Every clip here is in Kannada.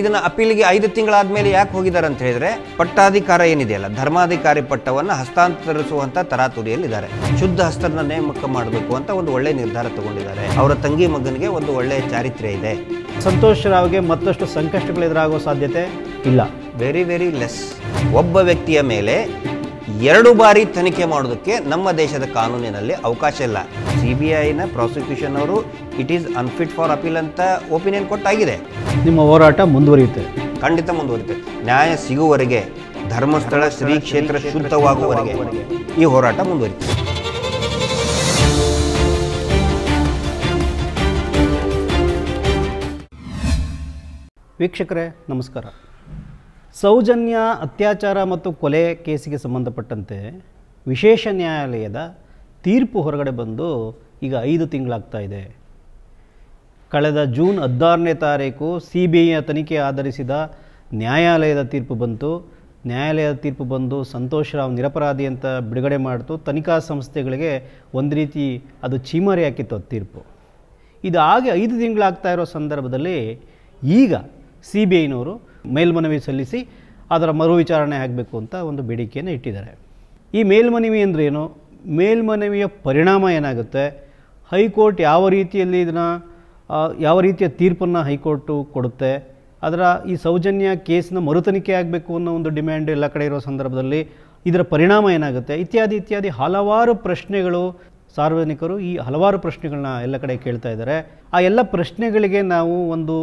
ಇದನ್ನ ಅಪೀಲಿಗೆ ಐದು ತಿಂಗಳಾದ್ಮೇಲೆ ಯಾಕೆ ಹೋಗಿದ್ದಾರೆ ಅಂತ ಹೇಳಿದ್ರೆ ಪಟ್ಟಾಧಿಕಾರ ಏನಿದೆಯಲ್ಲ ಧರ್ಮಾಧಿಕಾರಿ ಪಟ್ಟವನ್ನು ಹಸ್ತಾಂತರಿಸುವಂತ ತರಾತುರಿಯಲ್ಲಿದ್ದಾರೆ. ಶುದ್ಧ ಹಸ್ತರನ್ನ ನೇಮಕ ಮಾಡಬೇಕು ಅಂತ ಒಂದು ಒಳ್ಳೆ ನಿರ್ಧಾರ ತಗೊಂಡಿದ್ದಾರೆ. ಅವರ ತಂಗಿ ಮಗನಿಗೆ ಒಂದು ಒಳ್ಳೆಯ ಚಾರಿತ್ರ್ಯ ಇದೆ. ಸಂತೋಷ್ ರಾವ್ಗೆ ಮತ್ತಷ್ಟು ಸಂಕಷ್ಟಗಳು ಎದುರಾಗೋ ಸಾಧ್ಯತೆ ಇಲ್ಲ. ವೆರಿ ವೆರಿ ಲೆಸ್ ಒಬ್ಬ ವ್ಯಕ್ತಿಯ ಮೇಲೆ ಎರಡು ಬಾರಿ ತನಿಖೆ ಮಾಡೋದಕ್ಕೆ ನಮ್ಮ ದೇಶದ ಕಾನೂನಿನಲ್ಲಿ ಅವಕಾಶ ಇಲ್ಲ. ಸಿ ಬಿ ಐನ ಪ್ರಾಸಿಕ್ಯೂಷನ್ ಅವರು it is unfit for appeal ಅಂತ ಒಪಿನಿಯನ್ ಕೊಟ್ಟಾಗಿದೆ. ನಿಮ್ಮ ಹೋರಾಟ ಮುಂದುವರಿಯುತ್ತೆ. ಖಂಡಿತ ಮುಂದುವರಿಯುತ್ತೆ. ನ್ಯಾಯ ಸಿಗುವವರೆಗೆ ಧರ್ಮಸ್ಥಳ ಶ್ರೀ ಕ್ಷೇತ್ರ ಶುದ್ಧವಾಗುವವರೆಗೆ ಈ ಹೋರಾಟ ಮುಂದುವರಿಯುತ್ತೆ. ವೀಕ್ಷಕರೇ ನಮಸ್ಕಾರ. ಸೌಜನ್ಯ ಅತ್ಯಾಚಾರ ಮತ್ತು ಕೊಲೆ ಕೇಸಿಗೆ ಸಂಬಂಧಪಟ್ಟಂತೆ ವಿಶೇಷ ನ್ಯಾಯಾಲಯದ ತೀರ್ಪು ಹೊರಗಡೆ ಬಂದು ಈಗ ಐದು ತಿಂಗಳಾಗ್ತಾ ಇದೆ. ಕಳೆದ ಜೂನ್ ಹದಿನಾರನೇ ತಾರೀಕು ಸಿ ಬಿ ಐಯ ತನಿಖೆ ಆಧರಿಸಿದ ನ್ಯಾಯಾಲಯದ ತೀರ್ಪು ಬಂತು. ನ್ಯಾಯಾಲಯದ ತೀರ್ಪು ಬಂದು ಸಂತೋಷ್ ರಾವ್ ನಿರಪರಾಧಿ ಅಂತ ಬಿಡುಗಡೆ ಮಾಡಿತು. ತನಿಖಾ ಸಂಸ್ಥೆಗಳಿಗೆ ಒಂದು ರೀತಿ ಅದು ಚೀಮಾರಿ ಹಾಕಿತ್ತು ಅದು ತೀರ್ಪು. ಇದು ಹಾಗೆ ಐದು ತಿಂಗಳಾಗ್ತಾ ಇರೋ ಸಂದರ್ಭದಲ್ಲಿ ಈಗ ಸಿ ಬಿ ಐನವರು ಮೇಲ್ಮನವಿ ಸಲ್ಲಿಸಿ ಅದರ ಮರು ವಿಚಾರಣೆ ಆಗಬೇಕು ಅಂತ ಒಂದು ಬೇಡಿಕೆಯನ್ನು ಇಟ್ಟಿದ್ದಾರೆ. ಈ ಮೇಲ್ಮನವಿ ಅಂದ್ರೇನು ಮೇಲ್ಮನವಿಯ ಪರಿಣಾಮ ಏನಾಗುತ್ತೆ? ಹೈಕೋರ್ಟ್ ಯಾವ ರೀತಿಯಲ್ಲಿ ಇದನ್ನು ಯಾವ ರೀತಿಯ ತೀರ್ಪನ್ನು ಹೈಕೋರ್ಟು ಕೊಡುತ್ತೆ? ಅದರ ಈ ಸೌಜನ್ಯ ಕೇಸ್ನ ಮರುತನಿಖೆ ಆಗಬೇಕು ಅನ್ನೋ ಒಂದು ಡಿಮ್ಯಾಂಡ್ ಎಲ್ಲ ಕಡೆ ಇರೋ ಸಂದರ್ಭದಲ್ಲಿ ಇದರ ಪರಿಣಾಮ ಏನಾಗುತ್ತೆ? ಇತ್ಯಾದಿ ಇತ್ಯಾದಿ ಹಲವಾರು ಪ್ರಶ್ನೆಗಳು ಸಾರ್ವಜನಿಕರು ಈ ಹಲವಾರು ಪ್ರಶ್ನೆಗಳನ್ನ ಎಲ್ಲ ಕಡೆ ಕೇಳ್ತಾ ಇದ್ದಾರೆ. ಆ ಎಲ್ಲ ಪ್ರಶ್ನೆಗಳಿಗೆ ನಾವು ಒಂದು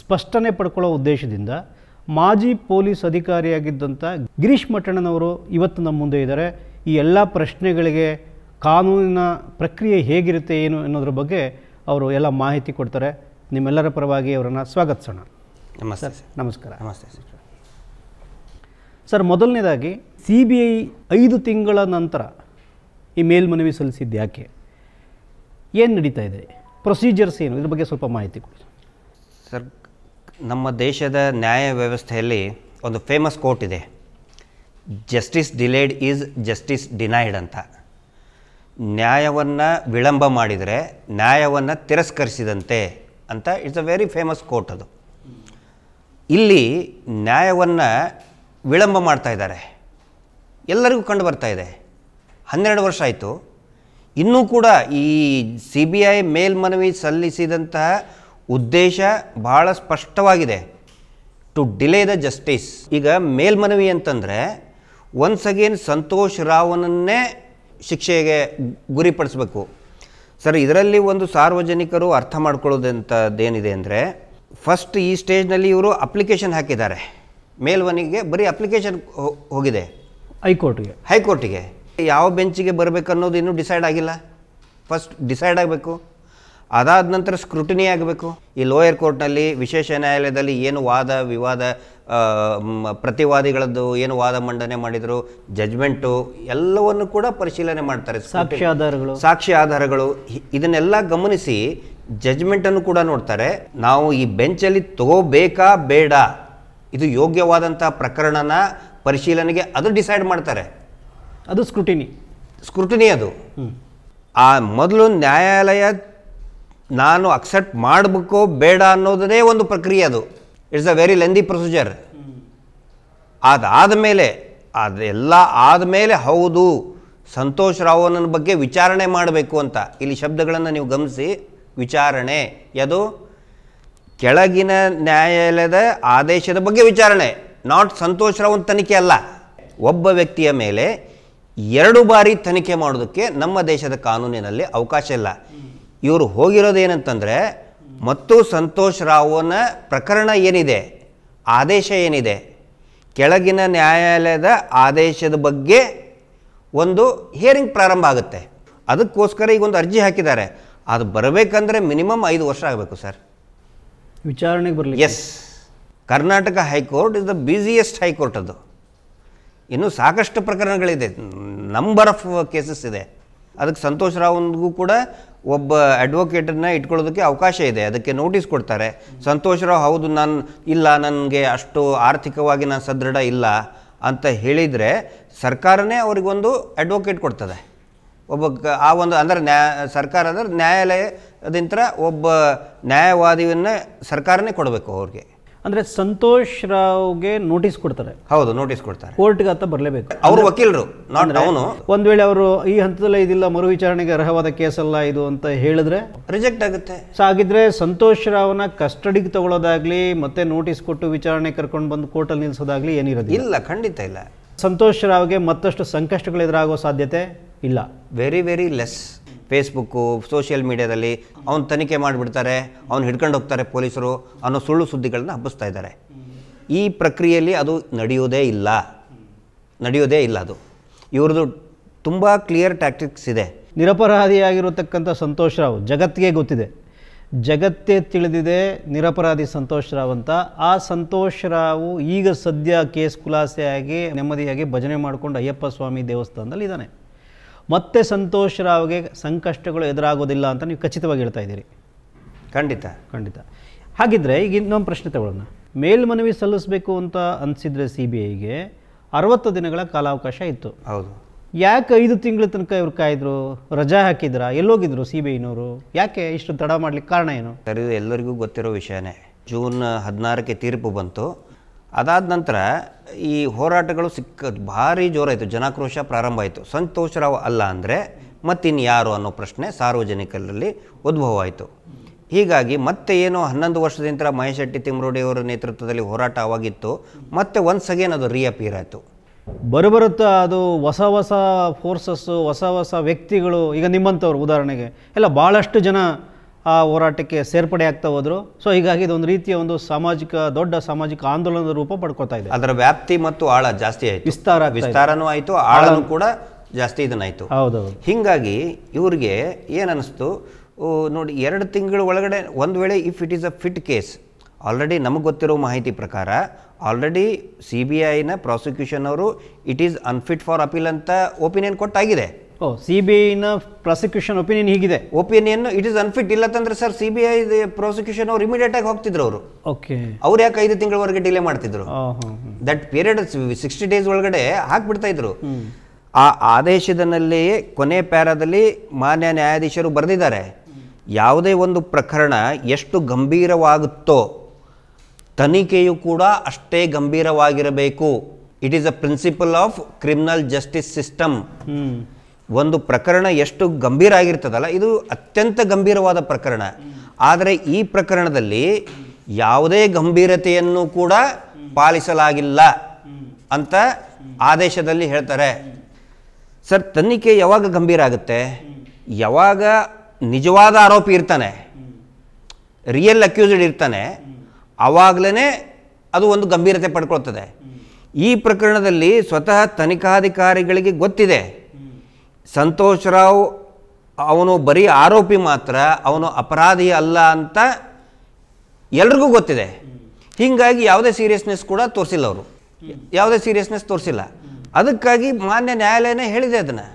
ಸ್ಪಷ್ಟನೆ ಪಡ್ಕೊಳ್ಳೋ ಉದ್ದೇಶದಿಂದ ಮಾಜಿ ಪೊಲೀಸ್ ಅಧಿಕಾರಿಯಾಗಿದ್ದಂಥ ಗಿರೀಶ್ ಮಟ್ಟಣ್ಣನವರು ಇವತ್ತು ನಮ್ಮ ಮುಂದೆ ಇದ್ದಾರೆ. ಈ ಎಲ್ಲ ಪ್ರಶ್ನೆಗಳಿಗೆ ಕಾನೂನಿನ ಪ್ರಕ್ರಿಯೆ ಹೇಗಿರುತ್ತೆ ಏನು ಅನ್ನೋದ್ರ ಬಗ್ಗೆ ಅವರು ಎಲ್ಲ ಮಾಹಿತಿ ಕೊಡ್ತಾರೆ. ನಿಮ್ಮೆಲ್ಲರ ಪರವಾಗಿ ಅವರನ್ನು ಸ್ವಾಗತಿಸೋಣ. ನಮಸ್ತೆ ಸರ್. ನಮಸ್ಕಾರ. ನಮಸ್ತೆ ಸರ್. ಸರ್ ಮೊದಲನೇದಾಗಿ ಸಿ ಬಿ ಐ ಐದು ತಿಂಗಳ ನಂತರ ಈ ಮೇಲ್ಮನವಿ ಸಲ್ಲಿಸಿದ್ದು ಯಾಕೆ? ಏನು ನಡೀತಾ ಇದೆ? ಪ್ರೊಸೀಜರ್ಸ್ ಏನು? ಇದ್ರ ಬಗ್ಗೆ ಸ್ವಲ್ಪ ಮಾಹಿತಿ ಕೊಡಿ. ಸರ್ ನಮ್ಮ ದೇಶದ ನ್ಯಾಯ ವ್ಯವಸ್ಥೆಯಲ್ಲಿ ಒಂದು ಫೇಮಸ್ ಕೋರ್ಟ್ ಇದೆ. Justice delayed is justice denied ಅಂತ. ನ್ಯಾಯವನ್ನು ವಿಳಂಬ ಮಾಡಿದರೆ ನ್ಯಾಯವನ್ನು ತಿರಸ್ಕರಿಸಿದಂತೆ ಅಂತ it's a very famous court ಅದು. ಇಲ್ಲಿ ನ್ಯಾಯವನ್ನು ವಿಳಂಬ ಮಾಡ್ತಾ ಇದ್ದಾರೆ. ಎಲ್ಲರಿಗೂ ಕಂಡು ಬರ್ತಾ ಇದೆ. ಹನ್ನೆರಡು ವರ್ಷ ಆಯಿತು. ಇನ್ನೂ ಕೂಡ ಈ ಸಿ ಬಿ ಐ ಮೇಲ್ಮನವಿ ಸಲ್ಲಿಸಿದಂತಹ ಉದ್ದೇಶ ಬಹಳ ಸ್ಪಷ್ಟವಾಗಿದೆ. ಟು ಡಿಲೇ ದ ಜಸ್ಟಿಸ್ ಈಗ ಮೇಲ್ಮನವಿ ಅಂತಂದರೆ ಒನ್ಸ್ ಅಗೇನ್ ಸಂತೋಷ್ ರಾವನನ್ನೇ ಶಿಕ್ಷೆಗೆ ಗುರಿಪಡಿಸಬೇಕು ಸರ್ ಇದರಲ್ಲಿ ಒಂದು ಸಾರ್ವಜನಿಕರು ಅರ್ಥ ಮಾಡ್ಕೊಳ್ಳೋದಂಥದ್ದೇನಿದೆ ಅಂದರೆ ಫಸ್ಟ್ ಈ ಸ್ಟೇಜ್ನಲ್ಲಿ ಇವರು ಅಪ್ಲಿಕೇಶನ್ ಹಾಕಿದ್ದಾರೆ. ಮೇಲ್ವನಿಗೆ ಬರೀ ಅಪ್ಲಿಕೇಶನ್ ಹೋಗಿದೆ. ಹೈಕೋರ್ಟ್ಗೆ. ಹೈಕೋರ್ಟಿಗೆ. ಯಾವ ಬೆಂಚಿಗೆ ಬರಬೇಕನ್ನೋದು ಇನ್ನೂ ಡಿಸೈಡ್ ಆಗಿಲ್ಲ. ಫಸ್ಟ್ ಡಿಸೈಡ್ ಆಗಬೇಕು. ಅದಾದ ನಂತರ ಸ್ಕ್ರೂಟಿನಿ ಆಗಬೇಕು. ಈ ಲೋಯರ್ ಕೋರ್ಟ್ನಲ್ಲಿ ವಿಶೇಷ ನ್ಯಾಯಾಲಯದಲ್ಲಿ ಏನು ವಾದ ವಿವಾದ ಪ್ರತಿವಾದಿಗಳದ್ದು ಏನು ವಾದ ಮಂಡನೆ ಮಾಡಿದರು ಜಜ್ಮೆಂಟು ಎಲ್ಲವನ್ನು ಕೂಡ ಪರಿಶೀಲನೆ ಮಾಡ್ತಾರೆ ಸಾಕ್ಷ್ಯಾಧಾರಗಳು ಸಾಕ್ಷಿ ಆಧಾರಗಳು. ಇದನ್ನೆಲ್ಲ ಗಮನಿಸಿ ಜಜ್ಮೆಂಟನ್ನು ಕೂಡ ನೋಡ್ತಾರೆ. ನಾವು ಈ ಬೆಂಚಲ್ಲಿ ತಗೋಬೇಕಾ ಬೇಡ? ಇದು ಯೋಗ್ಯವಾದಂಥ ಪ್ರಕರಣನ ಪರಿಶೀಲನೆಗೆ ಅದು ಡಿಸೈಡ್ ಮಾಡ್ತಾರೆ. ಅದು ಸ್ಕ್ರೂಟಿನಿ ಸ್ಕ್ರೂಟಿನಿ ಅದು. ಆ ಮೊದಲು ನ್ಯಾಯಾಲಯ ನಾನು ಅಕ್ಸೆಪ್ಟ್ ಮಾಡಬೇಕೋ ಬೇಡ ಅನ್ನೋದೇ ಒಂದು ಪ್ರಕ್ರಿಯೆ ಅದು. It's a very lengthy procedure ಅದಾದ ಮೇಲೆ, ಅದೆಲ್ಲ ಆದಮೇಲೆ ಹೌದು, ಸಂತೋಷ್ ರಾವಣನ ಬಗ್ಗೆ ವಿಚಾರಣೆ ಮಾಡಬೇಕು ಅಂತ. ಇಲ್ಲಿ ಶಬ್ದಗಳನ್ನು ನೀವು ಗಮನಿಸಿ. ವಿಚಾರಣೆ ಅದು ಕೆಳಗಿನ ನ್ಯಾಯಾಲಯದ ಆದೇಶದ ಬಗ್ಗೆ ವಿಚಾರಣೆ. ನಾಟ್ ಸಂತೋಷ್ ರಾವನ್ ತನಿಖೆ ಅಲ್ಲ. ಒಬ್ಬ ವ್ಯಕ್ತಿಯ ಮೇಲೆ ಎರಡು ಬಾರಿ ತನಿಖೆ ಮಾಡೋದಕ್ಕೆ ನಮ್ಮ ದೇಶದ ಕಾನೂನಿನಲ್ಲಿ ಅವಕಾಶ ಇಲ್ಲ. ಇವರು ಹೋಗಿರೋದೇನಂತಂದರೆ ಮತ್ತು ಸಂತೋಷ್ ರಾವನ ಪ್ರಕರಣ ಏನಿದೆ ಆದೇಶ ಏನಿದೆ ಕೆಳಗಿನ ನ್ಯಾಯಾಲಯದ ಆದೇಶದ ಬಗ್ಗೆ ಒಂದು ಹಿಯರಿಂಗ್ ಪ್ರಾರಂಭ ಆಗುತ್ತೆ. ಅದಕ್ಕೋಸ್ಕರ ಈಗ ಒಂದು ಅರ್ಜಿ ಹಾಕಿದ್ದಾರೆ. ಅದು ಬರಬೇಕಂದ್ರೆ ಮಿನಿಮಮ್ ಐದು ವರ್ಷ ಆಗಬೇಕು ಸರ್. ವಿಚಾರಣೆಗೆ ಬರಲಿ yes Karnataka high court is the busiest high court ಅದು. ಇನ್ನೂ ಸಾಕಷ್ಟು ಪ್ರಕರಣಗಳಿದೆ. ನಂಬರ್ ಆಫ್ ಕೇಸಸ್ ಇದೆ. ಅದಕ್ಕೆ ಸಂತೋಷ್ ರಾವ್ಗೂ ಕೂಡ ಒಬ್ಬ ಅಡ್ವೊಕೇಟನ್ನ ಇಟ್ಕೊಳ್ಳೋದಕ್ಕೆ ಅವಕಾಶ ಇದೆ, ಅದಕ್ಕೆ ನೋಟಿಸ್ ಕೊಡ್ತಾರೆ. ಸಂತೋಷ್ ರಾವ್, ಹೌದು, ನಾನು, ಇಲ್ಲ, ನನಗೆ ಅಷ್ಟು ಆರ್ಥಿಕವಾಗಿ ನಾನು ಸದೃಢ ಇಲ್ಲ ಅಂತ ಹೇಳಿದರೆ ಸರ್ಕಾರನೇ ಅವರಿಗೊಂದು ಅಡ್ವೊಕೇಟ್ ಕೊಡ್ತದೆ. ಒಬ್ಬ ಆ ಒಂದು, ಅಂದರೆ ನ್ಯಾಯ ಸರ್ಕಾರ ಅಂದರೆ ನ್ಯಾಯಾಲಯದಿಂದ ಒಬ್ಬ ನ್ಯಾಯವಾದಿಯನ್ನು ಸರ್ಕಾರನೇ ಕೊಡಬೇಕು ಅವ್ರಿಗೆ. ಅಂದರೆ ಸಂತೋಷ್ ರಾವ್ಗೆ ನೋಟಿಸ್ ಕೊಡ್ತಾರೆ. ಹೌದು ನೋಟಿಸ್ ಕೊಡ್ತಾರೆ. ಕೋರ್ಟ್ಗೆ ಅಂತ ಬರಲೇಬೇಕು. ಅವರು ವಕೀಲರು ಅವನು. ಒಂದು ವೇಳೆ ಅವರು ಈ ಹಂತದಲ್ಲೇ ಇದಿಲ್ಲ ಮರು ವಿಚಾರಣೆಗೆ ಅರ್ಹವಾದ ಅಲ್ಲ ಇದು ಅಂತ ಹೇಳಿದ್ರೆ? ರಿಜೆಕ್ಟ್ ಆಗುತ್ತೆ. ಸೊ ಹಾಗಿದ್ರೆ ಸಂತೋಷ್ ರಾವ್ನ ಕಸ್ಟಡಿಗೆ ತಗೊಳ್ಳೋದಾಗ್ಲಿ ಮತ್ತೆ ನೋಟಿಸ್ ಕೊಟ್ಟು ವಿಚಾರಣೆ ಕರ್ಕೊಂಡು ಬಂದು ಕೋರ್ಟಲ್ಲಿ ನಿಲ್ಸೋದಾಗ್ಲಿ ಏನಿರೋದಿಲ್ಲ. ಇಲ್ಲ ಖಂಡಿತ ಇಲ್ಲ. ಸಂತೋಷ್ ರಾವ್ಗೆ ಮತ್ತಷ್ಟು ಸಂಕಷ್ಟಗಳು ಎದುರಾಗೋ ಸಾಧ್ಯತೆ ಇಲ್ಲ. Very very less Facebook social ಮೀಡಿಯಾದಲ್ಲಿ ಅವ್ನು ತನಿಖೆ ಮಾಡಿಬಿಡ್ತಾರೆ, ಅವ್ನು ಹಿಡ್ಕೊಂಡು ಹೋಗ್ತಾರೆ ಪೊಲೀಸರು ಅನ್ನೋ ಸುಳ್ಳು ಸುದ್ದಿಗಳನ್ನ ಹಬ್ಬಿಸ್ತಾ ಇದ್ದಾರೆ. ಈ ಪ್ರಕ್ರಿಯೆಯಲ್ಲಿ ಅದು ನಡೆಯೋದೇ ಇಲ್ಲ. ನಡೆಯೋದೇ ಇಲ್ಲ ಅದು. ಇವ್ರದ್ದು ತುಂಬ ಕ್ಲಿಯರ್ ಟ್ಯಾಕ್ಟಿಕ್ಸ್ ಇದೆ. ನಿರಪರಾಧಿಯಾಗಿರತಕ್ಕಂಥ ಸಂತೋಷ್ ರಾವ್ ಜಗತ್ತಿಗೆ ಗೊತ್ತಿದೆ. ಜಗತ್ತೇ ತಿಳಿದಿದೆ ನಿರಪರಾಧಿ ಸಂತೋಷ್ ರಾವ್ ಅಂತ. ಆ ಸಂತೋಷ್ ರಾವ್ ಈಗ ಸದ್ಯ ಕೇಸ್ ಖುಲಾಸೆಯಾಗಿ ನೆಮ್ಮದಿಯಾಗಿ ಭಜನೆ ಮಾಡಿಕೊಂಡು ಅಯ್ಯಪ್ಪ ಸ್ವಾಮಿ ದೇವಸ್ಥಾನದಲ್ಲಿ ಇದ್ದಾನೆ ಮತ್ತೆ ಸಂತೋಷ್ ರಾವ್ಗೆ ಸಂಕಷ್ಟಗಳು ಎದುರಾಗೋದಿಲ್ಲ ಅಂತ ನೀವು ಖಚಿತವಾಗಿ ಹೇಳ್ತಾ ಇದ್ದೀರಿ. ಖಂಡಿತ. ಖಂಡಿತ. ಹಾಗಿದ್ರೆ ಈಗ ಇನ್ನೊಂದು ಪ್ರಶ್ನೆ ತಗೊಳ್ಳೋಣ. ಮೇಲ್ಮನವಿ ಸಲ್ಲಿಸಬೇಕು ಅಂತ ಅನಿಸಿದ್ರೆ ಸಿ ಬಿ ಐಗೆ ಅರವತ್ತು ದಿನಗಳ ಕಾಲಾವಕಾಶ ಇತ್ತು. ಹೌದು. ಯಾಕೆ ಐದು ತಿಂಗಳ ತನಕ ಇವ್ರು ಕಾಯಿದ್ರು? ರಜಾ ಹಾಕಿದ್ರ? ಎಲ್ಲೋಗಿದ್ರು ಸಿ ಬಿ ಐನವರು ಯಾಕೆ ಇಷ್ಟು ತಡ ಮಾಡ್ಲಿಕ್ಕೆ ಕಾರಣ ಏನು? ಸರಿ ಎಲ್ಲರಿಗೂ ಗೊತ್ತಿರೋ ವಿಷಯನೇ. ಜೂನ್ ಹದಿನಾರಕ್ಕೆ ತೀರ್ಪು ಬಂತು. ಅದಾದ ನಂತರ ಈ ಹೋರಾಟಗಳು ಸಿಕ್ಕ ಭಾರಿ ಜೋರಾಯಿತು, ಜನಾಕ್ರೋಶ ಪ್ರಾರಂಭ ಆಯಿತು. ಸಂತೋಷ್ ರಾವ್ ಅಲ್ಲ ಅಂದರೆ ಮತ್ತಿನ್ನು ಯಾರು ಅನ್ನೋ ಪ್ರಶ್ನೆ ಸಾರ್ವಜನಿಕರಲ್ಲಿ ಉದ್ಭವ ಆಯಿತು ಹೀಗಾಗಿ ಮತ್ತೆ ಏನು ಹನ್ನೊಂದು ವರ್ಷದಿಂದ ಮಹೇಶ್ ಶೆಟ್ಟಿ ತಿಮ್ರೋಡಿಯವರ ನೇತೃತ್ವದಲ್ಲಿ ಹೋರಾಟ ಅವಾಗಿತ್ತು. ಮತ್ತೆ ಒನ್ಸ್ ಅಗೇನ್ ಅದು ರಿಯಪಿಯರ್ ಆಯಿತು. ಬರುಬರುತ್ತಾ ಅದು ಹೊಸ ಹೊಸ ಫೋರ್ಸಸ್ಸು ಹೊಸ ಹೊಸ ವ್ಯಕ್ತಿಗಳು, ಈಗ ನಿಮ್ಮಂಥವ್ರು ಉದಾಹರಣೆಗೆ. ಎಲ್ಲ ಭಾಳಷ್ಟು ಜನ ಆ ಹೋರಾಟಕ್ಕೆ ಸೇರ್ಪಡೆ ಆಗ್ತಾ ಹೋದ್ರು. ಸೊ ಹೀಗಾಗಿ ಇದೊಂದು ರೀತಿಯ ಒಂದು ಸಾಮಾಜಿಕ ದೊಡ್ಡ ಸಾಮಾಜಿಕ ಆಂದೋಲನದ ರೂಪ ಪಡ್ಕೋತಾ ಇದೆ. ಅದರ ವ್ಯಾಪ್ತಿ ಮತ್ತು ಆಳ ಜಾಸ್ತಿ ಆಯಿತು. ವಿಸ್ತಾರ ವಿಸ್ತಾರನೂ ಆಯಿತು ಆಳನೂ ಕೂಡ ಜಾಸ್ತಿ ಇದನ್ನಾಯಿತು. ಹೌದು ಹೀಗಾಗಿ ಇವ್ರಿಗೆ ಏನನ್ನಿಸ್ತು ನೋಡಿ ಎರಡು ತಿಂಗಳ ಒಳಗಡೆ ಒಂದು ವೇಳೆ if it is a fit case already ನಮಗೆ ಗೊತ್ತಿರೋ ಮಾಹಿತಿ ಪ್ರಕಾರ ಆಲ್ರೆಡಿ ಸಿ ಬಿ ಐನ ಪ್ರಾಸಿಕ್ಯೂಷನ್ ಅವರು it is unfit for appeal ಅಂತ ಒಪಿನಿಯನ್ ಕೊಟ್ಟಾಗಿದೆ. ಓ ಸಿ ಬಿ ಐನ ಪ್ರಾಸಿಕ್ಯೂಷನ್ ಒಪಿನಿಯನ್ ಹೀಗಿದೆ. ಒಪಿನಿಯನ್ ಇಟ್ ಇಸ್ ಅನ್ಫಿಟ್ ಇಲ್ಲ ತಂದ್ರೆ sir C B I prosecution ಅವ್ರು ಇಮಿಡಿಯೇಟ್ ಆಗಿ ಹೋಗ್ತಿದ್ರು ಅವರು. ಓಕೆ ಅವ್ರು ಯಾಕೆ ಐದು ತಿಂಗಳವರೆಗೆ ಡಿಲೇ ಮಾಡ್ತಿದ್ರು? ದಟ್ ಪೀರಿಯಡ್ ಸಿಕ್ಸ್ಟಿ ಡೇಸ್ ಒಳಗಡೆ ಹಾಕ್ಬಿಡ್ತಾ ಇದ್ರು. ಆ ಆದೇಶದಲ್ಲಿ ಕೊನೆ ಪ್ಯಾರಾದಲ್ಲಿ ಮಾನ್ಯ ನ್ಯಾಯಾಧೀಶರು ಬರೆದಿದ್ದಾರೆ. ಯಾವುದೇ ಒಂದು ಪ್ರಕರಣ ಎಷ್ಟು ಗಂಭೀರವಾಗುತ್ತೋ ತನಿಖೆಯು ಕೂಡ ಅಷ್ಟೇ ಗಂಭೀರವಾಗಿರಬೇಕು. It is a principle of criminal justice system ಒಂದು ಪ್ರಕರಣ ಎಷ್ಟು ಗಂಭೀರ ಆಗಿರ್ತದಲ್ಲ, ಇದು ಅತ್ಯಂತ ಗಂಭೀರವಾದ ಪ್ರಕರಣ. ಆದರೆ ಈ ಪ್ರಕರಣದಲ್ಲಿ ಯಾವುದೇ ಗಂಭೀರತೆಯನ್ನು ಕೂಡ ಪಾಲಿಸಲಾಗಿಲ್ಲ ಅಂತ ಆದೇಶದಲ್ಲಿ ಹೇಳ್ತಾರೆ. ಸರ್, ತನಿಖೆ ಯಾವಾಗ ಗಂಭೀರ ಆಗುತ್ತೆ? ಯಾವಾಗ ನಿಜವಾದ ಆರೋಪಿ ಇರ್ತಾನೆ, ರಿಯಲ್ ಅಕ್ಯೂಸ್ಡ್ ಇರ್ತಾನೆ ಆವಾಗಲೇ ಅದು ಒಂದು ಗಂಭೀರತೆ ಪಡ್ಕೊಳ್ತದೆ. ಈ ಪ್ರಕರಣದಲ್ಲಿ ಸ್ವತಃ ತನಿಖಾಧಿಕಾರಿಗಳಿಗೆ ಗೊತ್ತಿದೆ. ಸಂತೋಷ್ ರಾವ್ ಅವನು ಬರೀ ಆರೋಪಿ ಮಾತ್ರ, ಅವನು ಅಪರಾಧಿ ಅಲ್ಲ ಅಂತ ಎಲ್ರಿಗೂ ಗೊತ್ತಿದೆ. ಹೀಗಾಗಿ ಯಾವುದೇ ಸೀರಿಯಸ್ನೆಸ್ ಕೂಡ ತೋರಿಸಿಲ್ಲ ಅವರು. ಯಾವುದೇ ಸೀರಿಯಸ್ನೆಸ್ ತೋರಿಸಿಲ್ಲ. ಅದಕ್ಕಾಗಿ ಮಾನ್ಯ ನ್ಯಾಯಾಲಯನೇ ಹೇಳಿದೆ ಅದನ್ನು.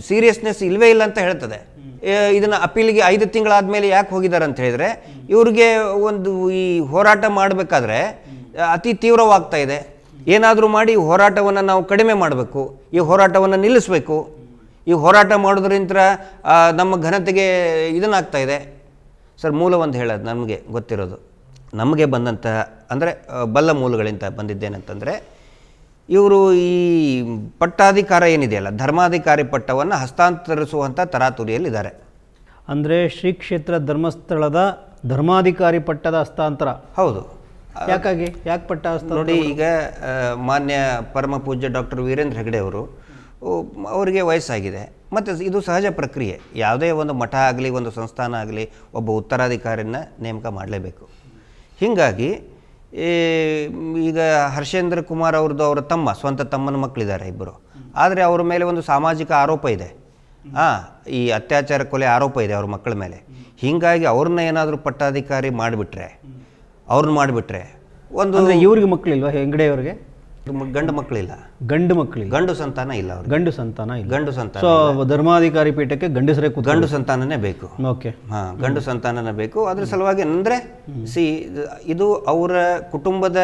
ಸೀರಿಯಸ್ನೆಸ್ ಇಲ್ಲವೇ ಇಲ್ಲ ಅಂತ ಹೇಳ್ತದೆ. ಇದನ್ನು ಅಪೀಲಿಗೆ ಐದು ತಿಂಗಳಾದ್ಮೇಲೆ ಯಾಕೆ ಹೋಗಿದ್ದಾರೆ ಅಂತ ಹೇಳಿದ್ರೆ, ಇವ್ರಿಗೆ ಒಂದು ಈ ಹೋರಾಟ ಮಾಡಬೇಕಾದ್ರೆ ಅತಿ ತೀವ್ರವಾಗ್ತಾ ಇದೆ. ಏನಾದರೂ ಮಾಡಿ ಹೋರಾಟವನ್ನು ನಾವು ಕಡಿಮೆ ಮಾಡಬೇಕು ಈ ಹೋರಾಟವನ್ನು ನಿಲ್ಲಿಸಬೇಕು. ಈ ಹೋರಾಟ ಮಾಡೋದ್ರಿಂದ ನಮ್ಮ ಘನತೆಗೆ ಇದನ್ನಾಗ್ತಾ ಇದೆ. ಸರ್ ಮೂಲ ಒಂದು ಹೇಳೋದು ನಮಗೆ ಗೊತ್ತಿರೋದು. ನಮಗೆ ಬಂದಂತಹ ಅಂದರೆ ಬಲ್ಲ ಮೂಲಗಳಿಂದ ಬಂದಿದ್ದೇನಂತಂದರೆ ಇವರು ಈ ಪಟ್ಟಾಧಿಕಾರ ಏನಿದೆಯಲ್ಲ ಧರ್ಮಾಧಿಕಾರಿ ಪಟ್ಟವನ್ನು ಹಸ್ತಾಂತರಿಸುವಂಥ ತರಾತುರಿಯಲ್ಲಿದ್ದಾರೆ. ಅಂದರೆ ಶ್ರೀ ಕ್ಷೇತ್ರ ಧರ್ಮಸ್ಥಳದ ಧರ್ಮಾಧಿಕಾರಿ ಪಟ್ಟದ ಹಸ್ತಾಂತರ. ಹೌದು. ಯಾಕಾಗಿ? ಯಾಕೆ ಪಟ್ಟ ನೋಡಿ ಈಗ ಮಾನ್ಯ ಪರಮ ಪೂಜ್ಯ ಡಾಕ್ಟರ್ ವೀರೇಂದ್ರ ಹೆಗಡೆ ಅವರು ಅವರಿಗೆ ವಯಸ್ಸಾಗಿದೆ. ಮತ್ತು ಇದು ಸಹಜ ಪ್ರಕ್ರಿಯೆ. ಯಾವುದೇ ಒಂದು ಮಠ ಆಗಲಿ ಒಂದು ಸಂಸ್ಥಾನ ಆಗಲಿ ಒಬ್ಬ ಉತ್ತರಾಧಿಕಾರಿನ ನೇಮಕ ಮಾಡಲೇಬೇಕು. ಹೀಗಾಗಿ ಈ, ಈಗ ಹರ್ಷೇಂದ್ರ ಕುಮಾರ್ ಅವ್ರದ್ದು ಅವರ ತಮ್ಮ ಸ್ವಂತ ತಮ್ಮನ ಮಕ್ಕಳಿದ್ದಾರೆ ಇಬ್ಬರು ಆದರೆ ಅವರ ಮೇಲೆ ಒಂದು ಸಾಮಾಜಿಕ ಆರೋಪ ಇದೆ. ಹಾಂ ಈ ಅತ್ಯಾಚಾರ ಕೊಲೆ ಆರೋಪ ಇದೆ ಅವ್ರ ಮಕ್ಕಳ ಮೇಲೆ. ಹೀಗಾಗಿ ಅವ್ರನ್ನ ಏನಾದರೂ ಪಟ್ಟಾಧಿಕಾರಿ ಮಾಡಿಬಿಟ್ರೆ ಅವ್ರನ್ನ ಮಾಡಿಬಿಟ್ರೆ ಒಂದು ಅಂದರೆ ಇವ್ರಿಗೆ ಮಕ್ಕಳಿಲ್ವಾ? ಹೆಂಗಡೆಯವ್ರಿಗೆ? ಗಂಡು ಮಕ್ಕಳಿಲ್ಲ. ಗಂಡು ಮಕ್ಕಳಿಲ್ಲ. ಗಂಡು ಸಂತಾನ ಇಲ್ಲ ಅವ್ರು ಗಂಡು ಸಂತಾನ ಇಲ್ಲ. ಗಂಡು ಸಂತಾನ ಸೊ ಧರ್ಮಾಧಿಕಾರಿ ಪೀಠಕ್ಕೆ ಗಂಡಸರೇ ಕೂತ ಗಂಡು ಸಂತಾನನೇ ಬೇಕು. ಓಕೆ ಹಾಂ ಗಂಡು ಸಂತಾನನೇ ಬೇಕು. ಅದ್ರ ಸಲುವಾಗಿ ಅಂದರೆ ಸಿ ಇದು ಅವರ ಕುಟುಂಬದ